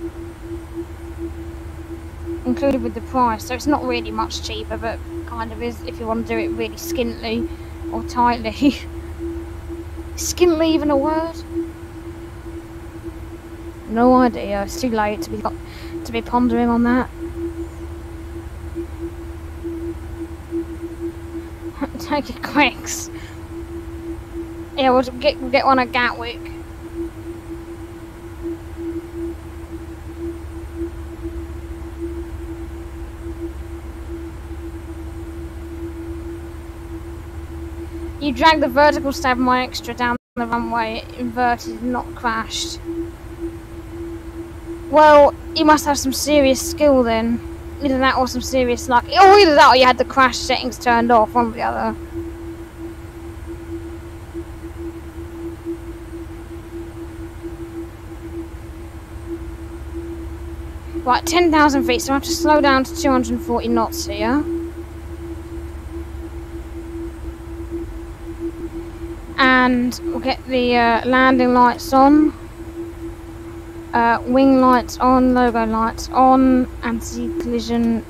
included with the price. So it's not really much cheaper, but kind of is if you want to do it really skintly or tightly. *laughs* skintly even a word? No idea. It's too late to be to be pondering on that. *laughs* Take it quicks. Yeah, we'll get get one at Gatwick. You drag the vertical stab my extra down the runway, inverted, not crashed. Well, you must have some serious skill then. Either that or some serious luck. Or either that or you had the crash settings turned off, one or the other. Right, 10,000 feet, so I have to slow down to 240 knots here. And we'll get the uh, landing lights on. Uh, wing lights on, logo lights on, anti-collision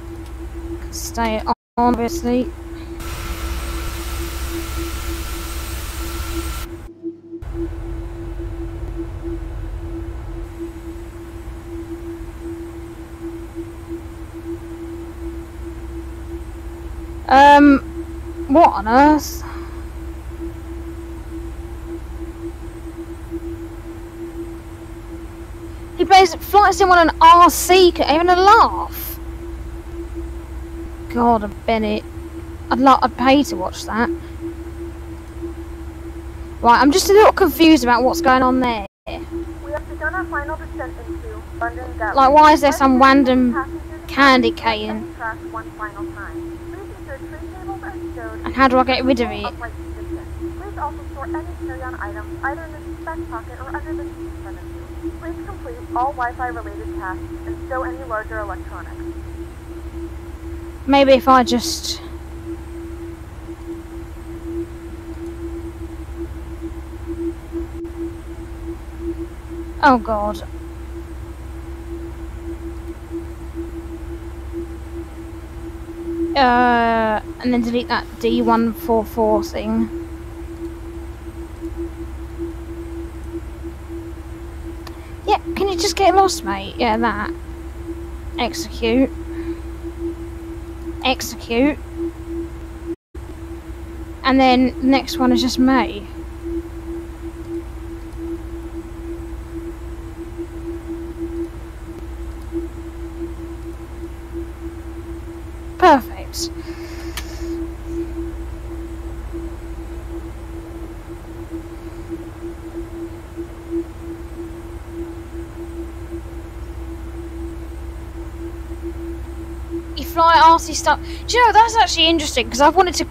stay on, obviously. Um, what on earth? Plays flight sim on an RC, even a laugh. God, Bennett, I'd like, I'd pay to watch that. Right, I'm just a little confused about what's going on there. We have begun our final descent into London Gatwick. Like, why is there some random candy cane? Track one final time. Please ensure tray tables are stowed. And how do I get rid of it? Please also store any carry-on items either in the back pocket or under the seat in front of you. Please complete all Wi-Fi related tasks and stow any larger electronics. Maybe if I just... Oh god. Uh, and then delete that D144 thing. Yeah, can you get lost, mate? Yeah, that. Execute. Execute. And then the next one is just May. Do you know that's actually interesting because I've wanted to.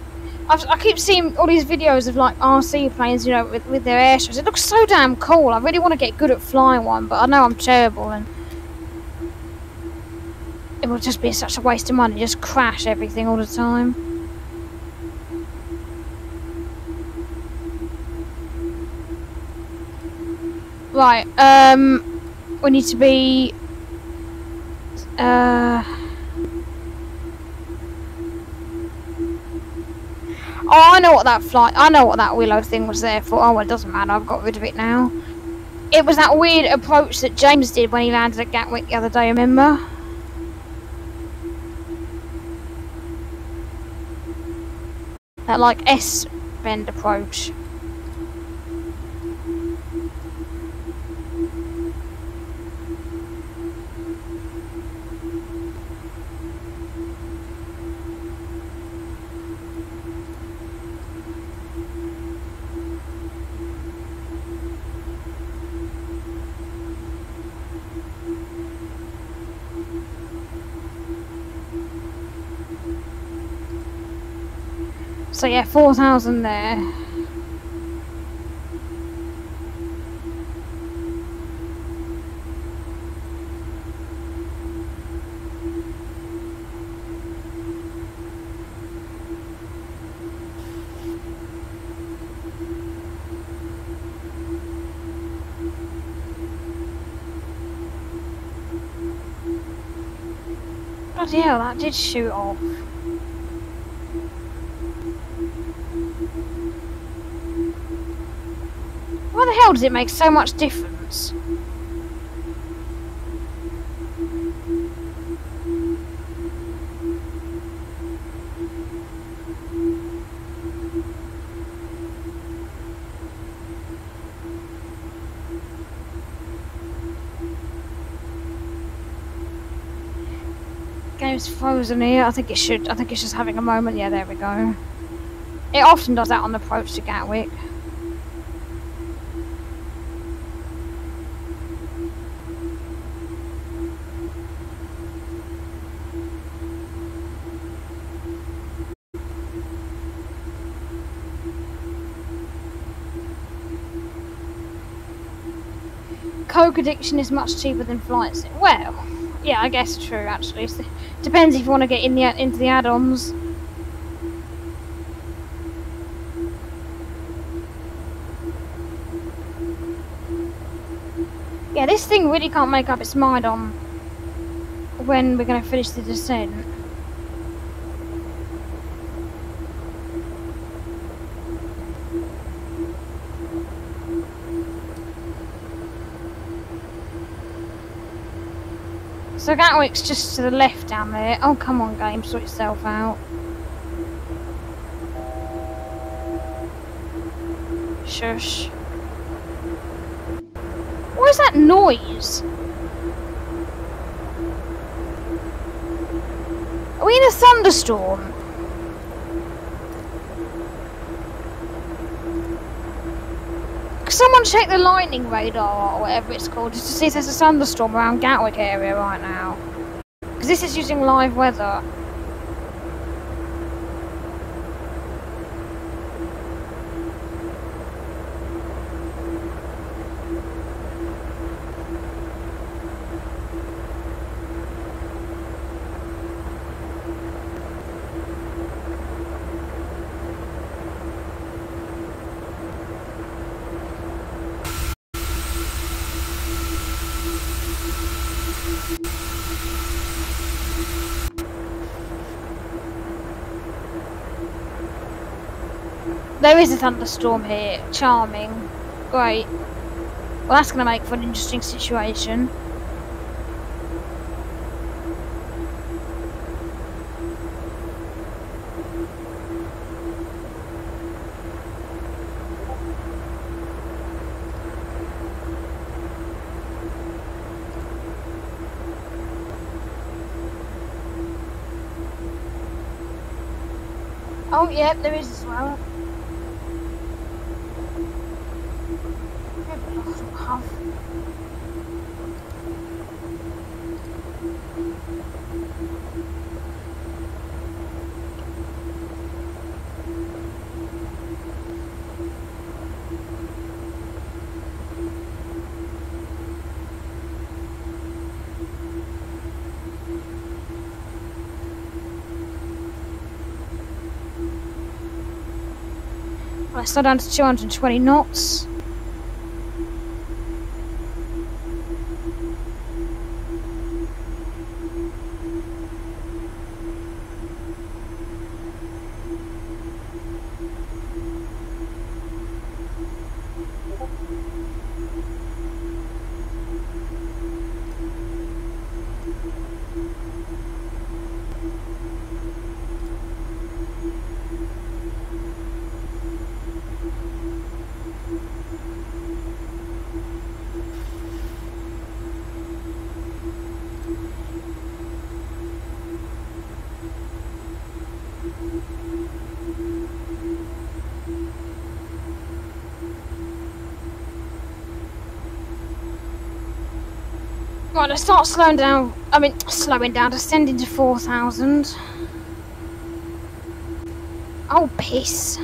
I've, I keep seeing all these videos of like RC planes, you know, with, with their air shows. It looks so damn cool. I really want to get good at flying one, but I know I'm terrible and it will just be such a waste of money. Just crash everything all the time. Right, um, we need to be, uh, that flight, I know what that willow thing was there for. Oh, well, it doesn't matter, I've got rid of it now. It was that weird approach that James did when he landed at Gatwick the other day, remember? That like S bend approach. So yeah, 4,000 there. Bloody hell, that did shoot off. Hell does it make so much difference? Game's frozen here. I think it should. I think it's just having a moment. Yeah, there we go. It often does that on the approach to Gatwick. Coke addiction is much cheaper than flights. Well, yeah, I guess true. Actually, depends if you want to get in the into the add-ons. Yeah, this thing really can't make up its mind on when we're going to finish the descent. So Gatwick's just to the left down there. Oh, come on, game, sort yourself out. Shush. What is that noise? Are we in a thunderstorm? Could someone check the lightning radar or whatever it's called just to see if there's a thunderstorm around Gatwick area right now? Because this is using live weather. There is a thunderstorm here. Charming. Great. Well, that's going to make for an interesting situation. Oh, yep, there is as well. Half. I down to 220 knots. Right, let's start slowing down. I mean, slowing down, descending to 4,000. Oh, piss.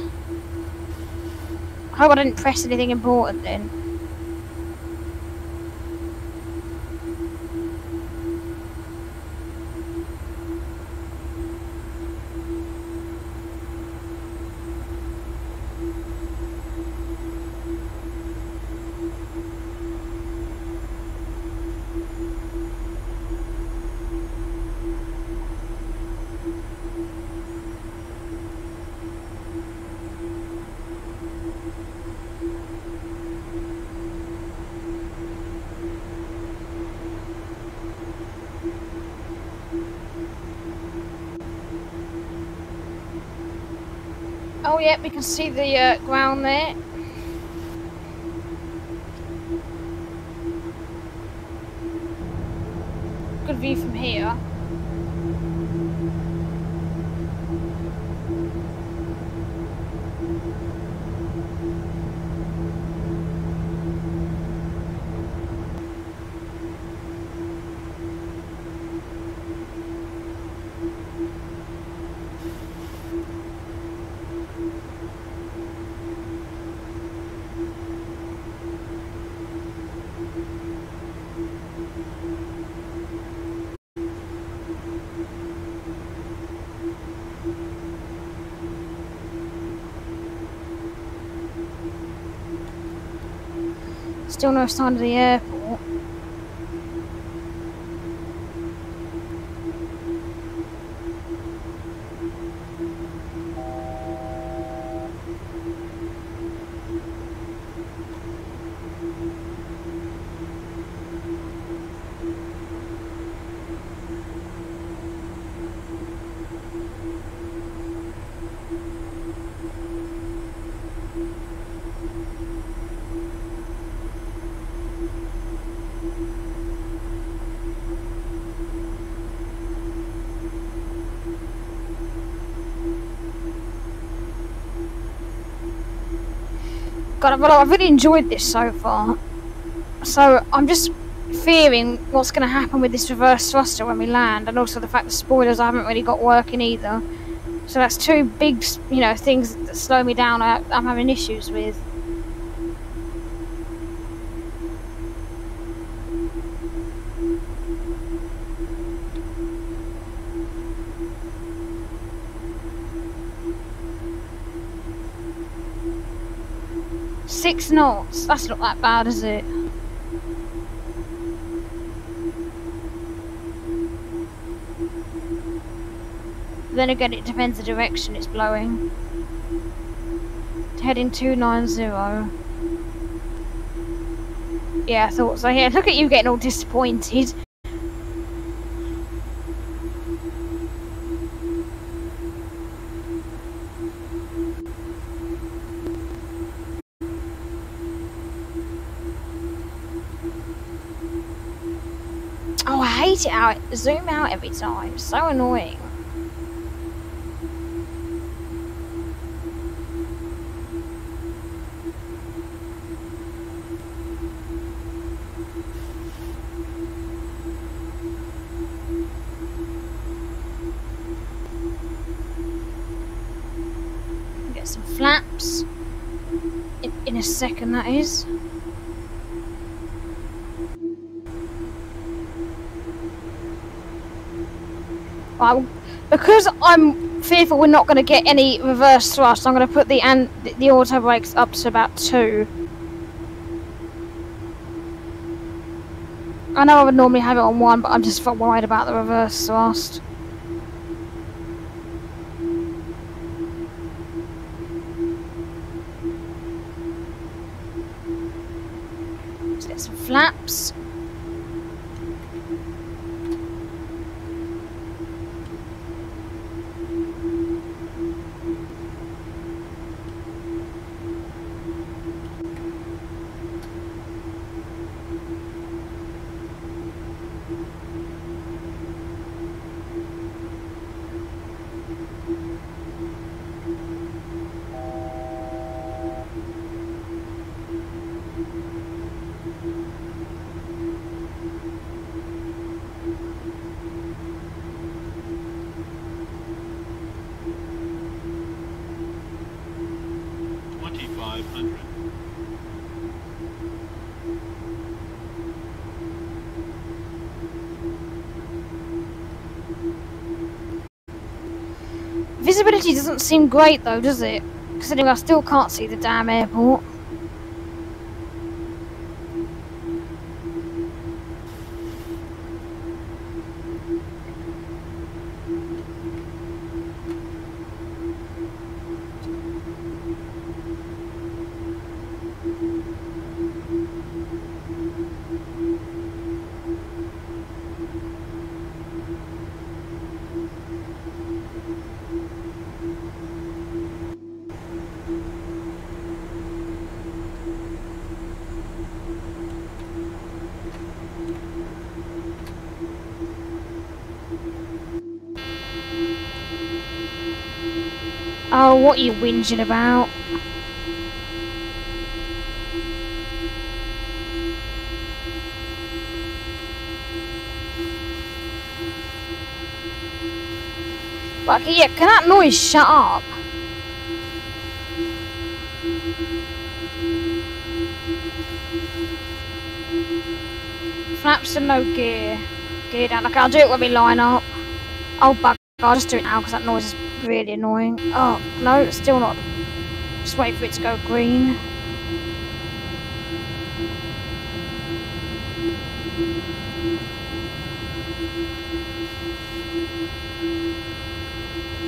I hope I didn't press anything important then. We can see the uh, ground there. Good view from here. Still no sign of the airport. God, well, I've really enjoyed this so far. So I'm just fearing what's going to happen with this reverse thruster when we land, and also the fact the spoilers I haven't really got working either. So that's two big, you know, things that slow me down. I, I'm having issues with. Six knots. That's not that bad, is it? Then again, it depends the direction it's blowing. Heading 290. Yeah, I thought so. Yeah, look at you getting all disappointed. It zoom out every time. So annoying. Get some flaps. In, in a second, that is. Right, because I'm fearful we're not going to get any reverse thrust, I'm going to put the and the auto brakes up to about two. I know I would normally have it on one, but I'm just worried about the reverse thrust. Let's get some flaps. Twenty-five hundred. Visibility doesn't seem great though, does it? Considering I still can't see the damn airport. Oh, what are you whinging about? Like, yeah, can that noise shut up? Flaps and no gear. Gear down. Okay, I'll do it when we line up. Oh, bug. I'll just do it now because that noise is really annoying. Oh, no, still not. Just wait for it to go green.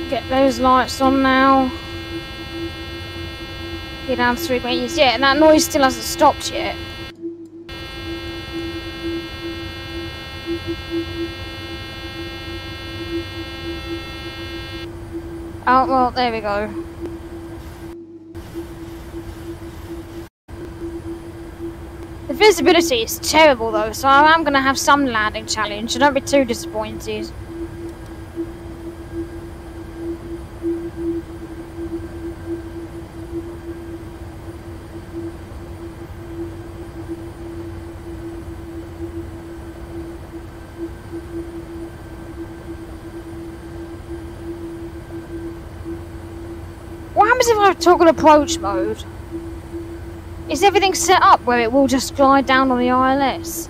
Get those lights on now. Get down to three meters. Yeah, and that noise still hasn't stopped yet. Oh, well, there we go. The visibility is terrible though, so I am going to have some landing challenge, so don't be too disappointed. I toggle approach mode? Is everything set up where it will just glide down on the ILS?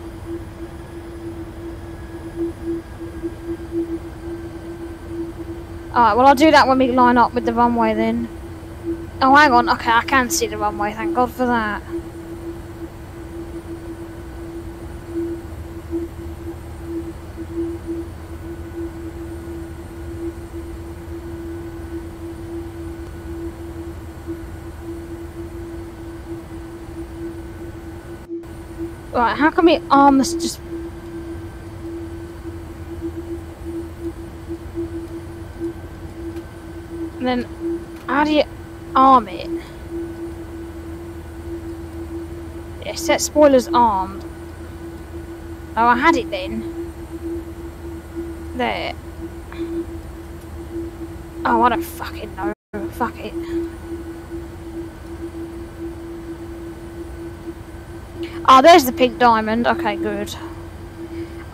Alright, well I'll do that when we line up with the runway then. Oh, hang on. Okay, I can see the runway. Thank God for that. Right, how come it arm this just And then how do you arm it? Yeah, set spoilers armed. Oh, I had it then. There. Oh, I don't fucking know. Fuck it. Oh, there's the pink diamond. Okay, good.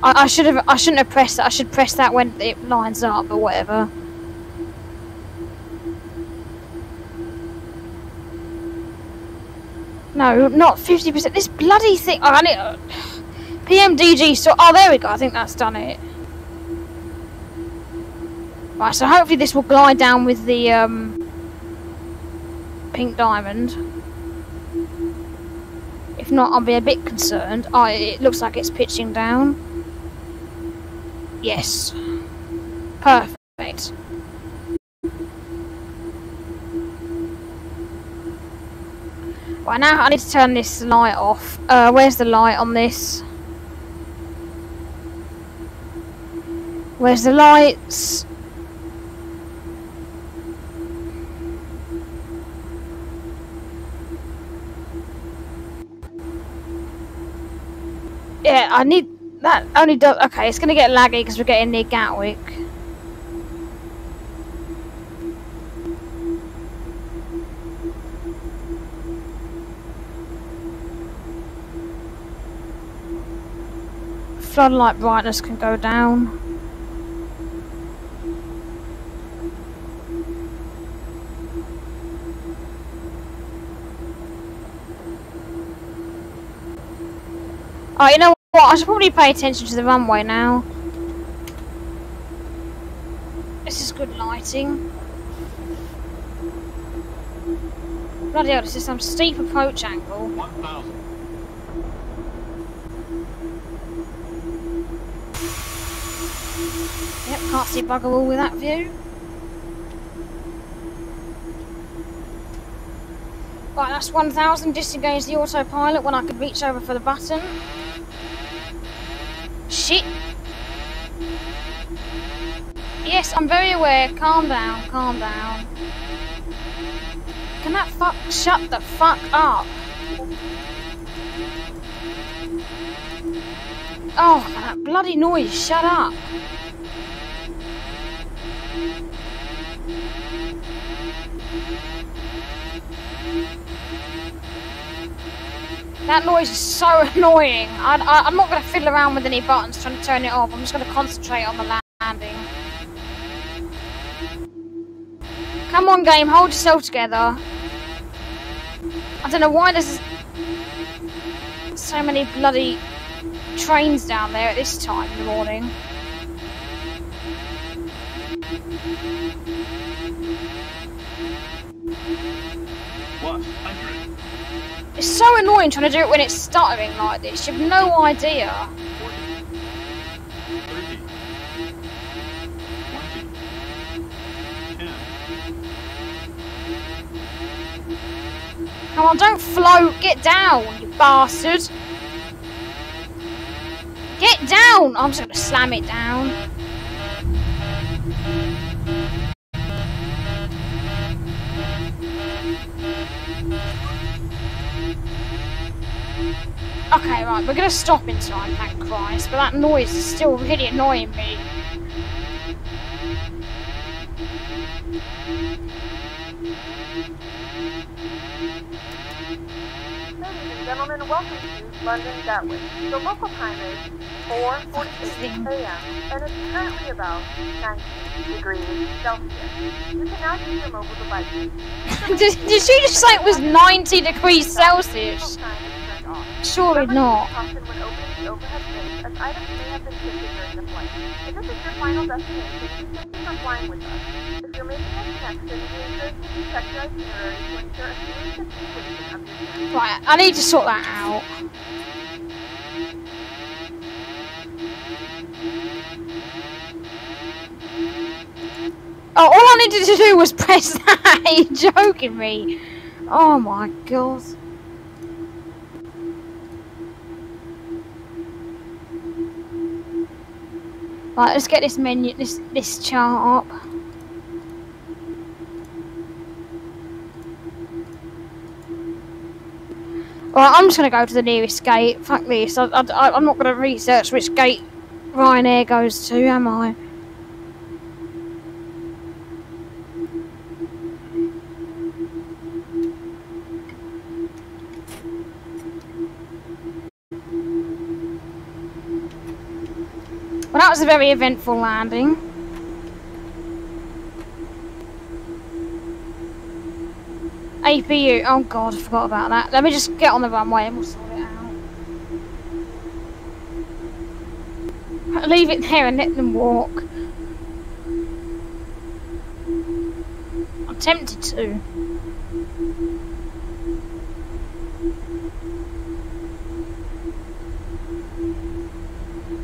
I, I should have. I shouldn't have pressed that. I should press that when it lines up or whatever. No, not fifty percent. This bloody thing. Oh, I need. Uh, PMDG. So, oh, there we go. I think that's done it. Right. So hopefully this will glide down with the um, pink diamond. Not, I'll be a bit concerned. Oh, it looks like it's pitching down. Yes. Perfect. Right, now I need to turn this light off. Uh, where's the light on this? Where's the lights? Yeah, I need that only does okay, it's gonna get laggy because we're getting near Gatwick. Floodlight brightness can go down. Oh, you know what? I should probably pay attention to the runway now. This is good lighting. Bloody hell, this is some steep approach angle. 1,000. Yep, can't see bugger all with that view. Right, that's 1000. Disengage the autopilot when I could reach over for the button. Shit. Yes, I'm very aware. Calm down, calm down. Can that fuck shut the fuck up? Oh, that bloody noise, shut up. That noise is so *laughs* annoying. I, I'm not going to fiddle around with any buttons trying to turn it off. I'm just going to concentrate on the landing. Come on, game, hold yourself together. I don't know why there's so many bloody trains down there at this time in the morning. One hundred. It's so annoying trying to do it when it's stuttering like this. You have no idea. 40, 30, 20, Come on, don't float. Get down, you bastard. Get down. I'm just going to slam it down. Okay, right, we're gonna stop in time, thank Christ, but that noise is still really annoying me. Ladies and gentlemen, welcome to London Gatwick. The local time is 4.46 a.m. and it's currently about 90 degrees Celsius. You can now use your mobile devices. *laughs* did, did she just say it was 90 degrees Celsius? Surely not. use caution when opening the overhead bins, as items may have been shifted during the flight. If this is your final destination, please thank you for flying with us. If you're making a connection, we encourage you to check your itinerary to ensure a smooth completion of your journey. Right, I need to sort that out. Oh, all I needed to do was *laughs* press that. Are you joking me? Oh my god. Right, let's get this menu, this this chart up. Right, I'm just gonna go to the nearest gate. Fuck this. I, I, I'm not gonna research which gate Ryanair goes to, am I? Well, that was a very eventful landing. APU. Oh god, I forgot about that. Let me just get on the runway and we'll sort it out. Leave it there and let them walk. I'm tempted to.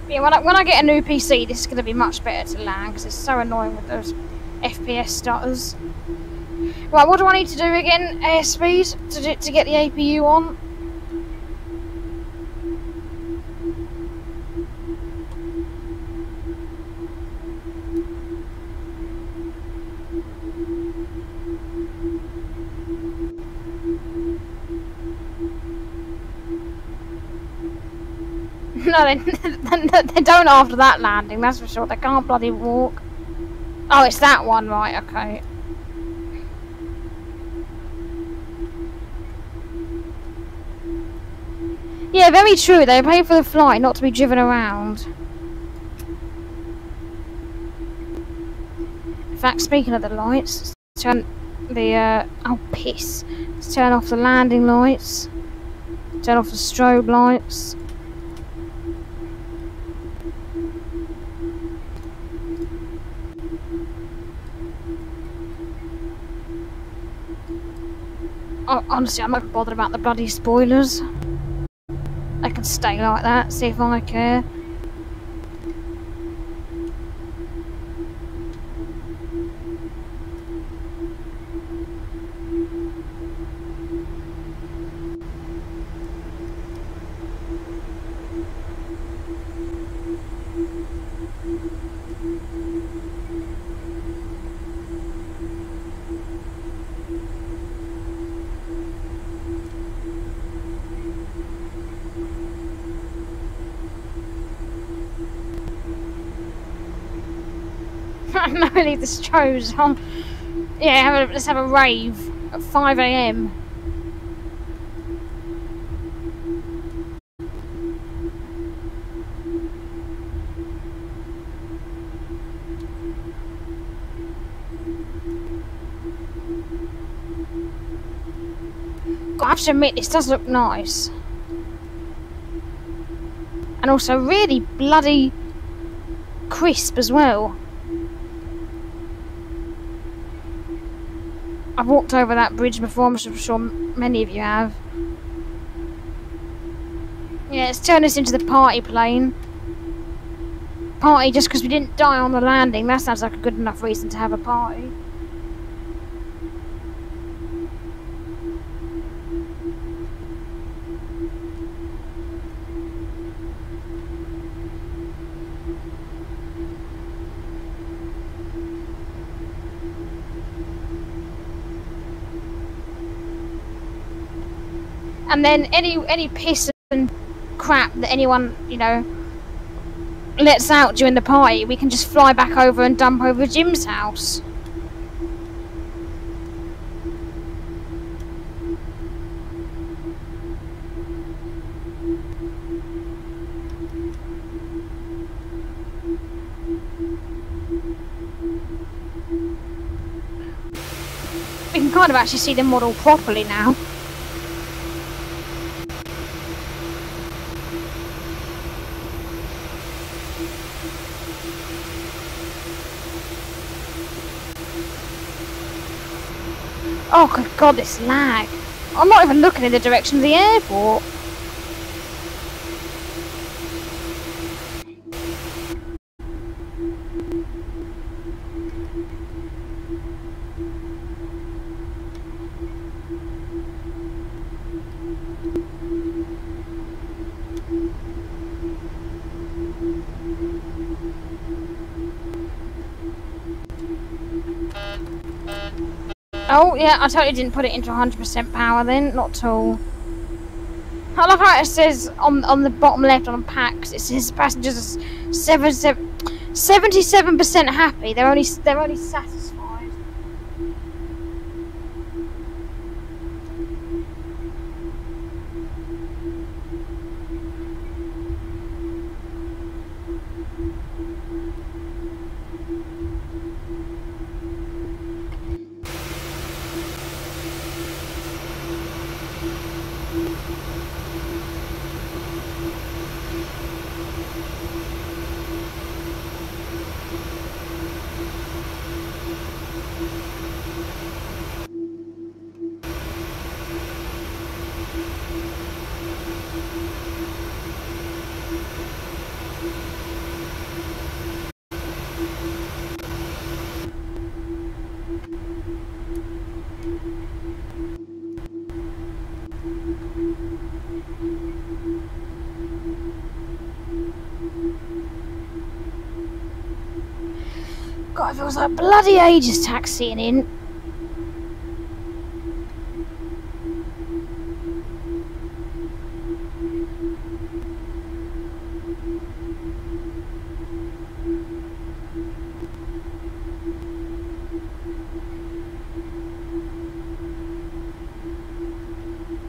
Yeah, when I, when I get a new PC, this is going to be much better to land because it's so annoying with those FPS stutters. Right, what do I need to do again? Airspeed to to get the APU on. *laughs* No, they, *laughs* they don't after that landing, that's for sure. They can't bloody walk. Oh, it's that one, right, okay. Yeah, very true. They pay for the flight, not to be driven around. In fact, speaking of the lights, turn the, uh, oh piss. Let's turn off the landing lights. Turn off the strobe lights. Honestly, I'm not bothered about the bloody spoilers. I can stay like that, see if I care. Leave this chose. on. yeah, have a, let's have a rave at 5 a.m. I have to admit, this does look nice. And also really bloody crisp as well. I've walked over that bridge before, I'm sure many of you have. Yeah, let's turn this into the party plane. Party just because we didn't die on the landing. That sounds like a good enough reason to have a party. And then any any piss and crap that anyone you know lets out during the party, we can just fly back over and dump over Jim's house. We can kind of actually see the model properly now. Oh, good God, this lag. I'm not even looking in the direction of the airport. Oh, yeah, I totally didn't put it into 100% power then, not at all. I love how it says on on the bottom left on packs, it says passengers are 77% happy, they're only, they're only satisfied. Bloody ages taxiing in.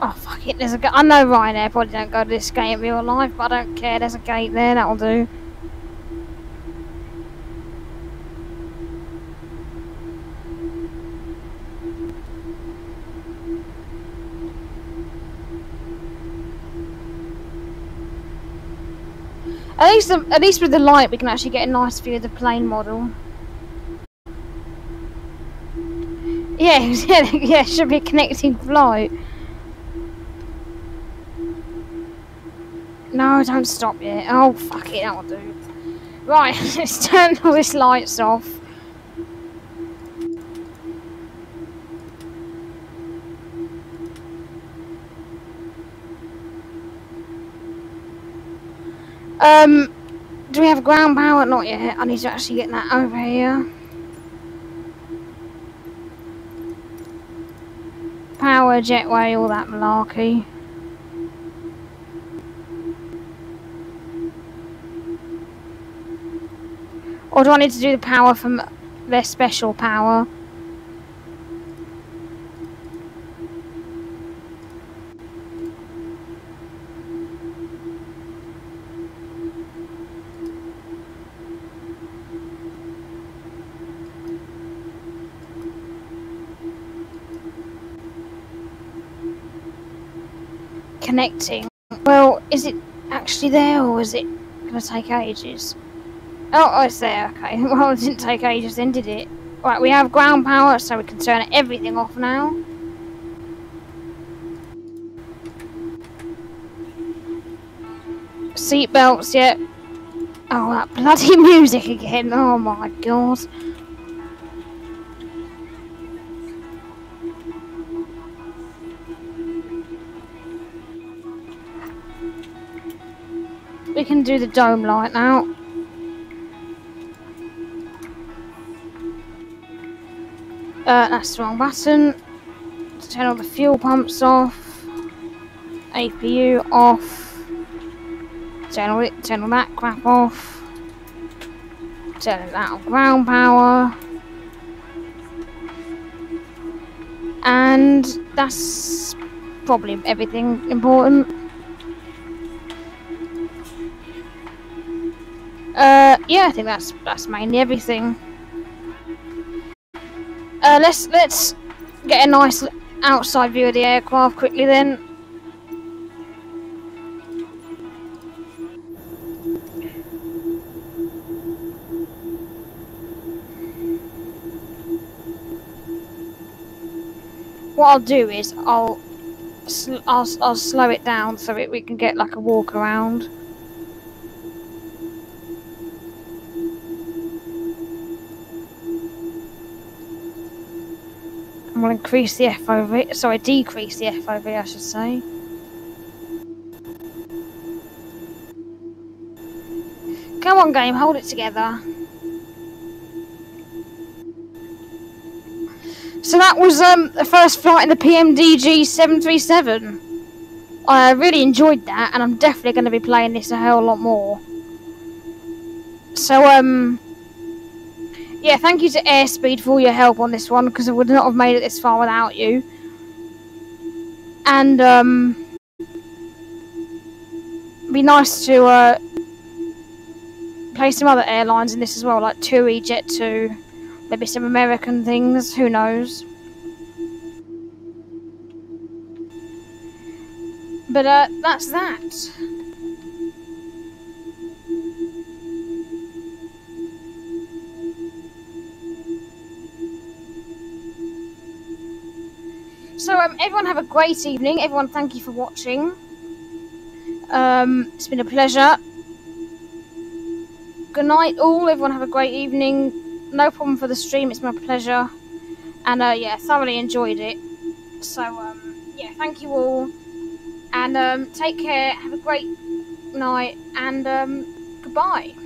Oh fuck it, there's a gate. I know Ryanair probably don't go to this gate in real life, but I don't care, there's a gate there, that'll do. At least, at least with the light, we can actually get a nice view of the plane model. Yeah, *laughs* yeah, yeah, should be a connecting flight. No, don't stop yet. Oh, fuck it, that'll do. Right, *laughs* let's turn all these lights off. Um, do we have ground power? Not yet. I need to actually get that over here. Power, jetway, all that malarkey. Or do I need to do the power from their special power? Connecting. Well, is it actually there or is it to take ages? Oh, oh, it's there, okay. *laughs* Well, it didn't take ages then, did it? Right, we have ground power, so we can turn everything off now. Seat belts, yeah. Oh, that bloody *laughs* music again. Oh my god. Can do the dome light now. Uh, that's the wrong button. Let's turn all the fuel pumps off. APU off. Turn all, it, turn all that crap off. Turn that on ground power. And that's probably everything important. Uh, yeah, I think that's that's mainly everything. Uh, let's let's get a nice outside view of the aircraft quickly then. What I'll do is I'll I'll, I'll slow it down so it, we can get like a walk around. We'll increase the FOV, sorry, decrease the FOV, I should say. Come on, game, hold it together. So that was um, the first flight in the PMDG 737. I really enjoyed that, and I'm definitely going to be playing this a hell lot more. So, um, yeah, thank you to Airspeed for all your help on this one because I would not have made it this far without you. And um, be nice to uh, play some other airlines in this as well, like TUI, Jet2, maybe some American things. Who knows? But uh, that's that. So, um, everyone have a great evening. Everyone, thank you for watching. Um, it's been a pleasure. Good night, all. Everyone have a great evening. No problem for the stream. It's my pleasure. And, uh, yeah, thoroughly enjoyed it. So, um, yeah, thank you all. And, um, take care. Have a great night. And, um, goodbye.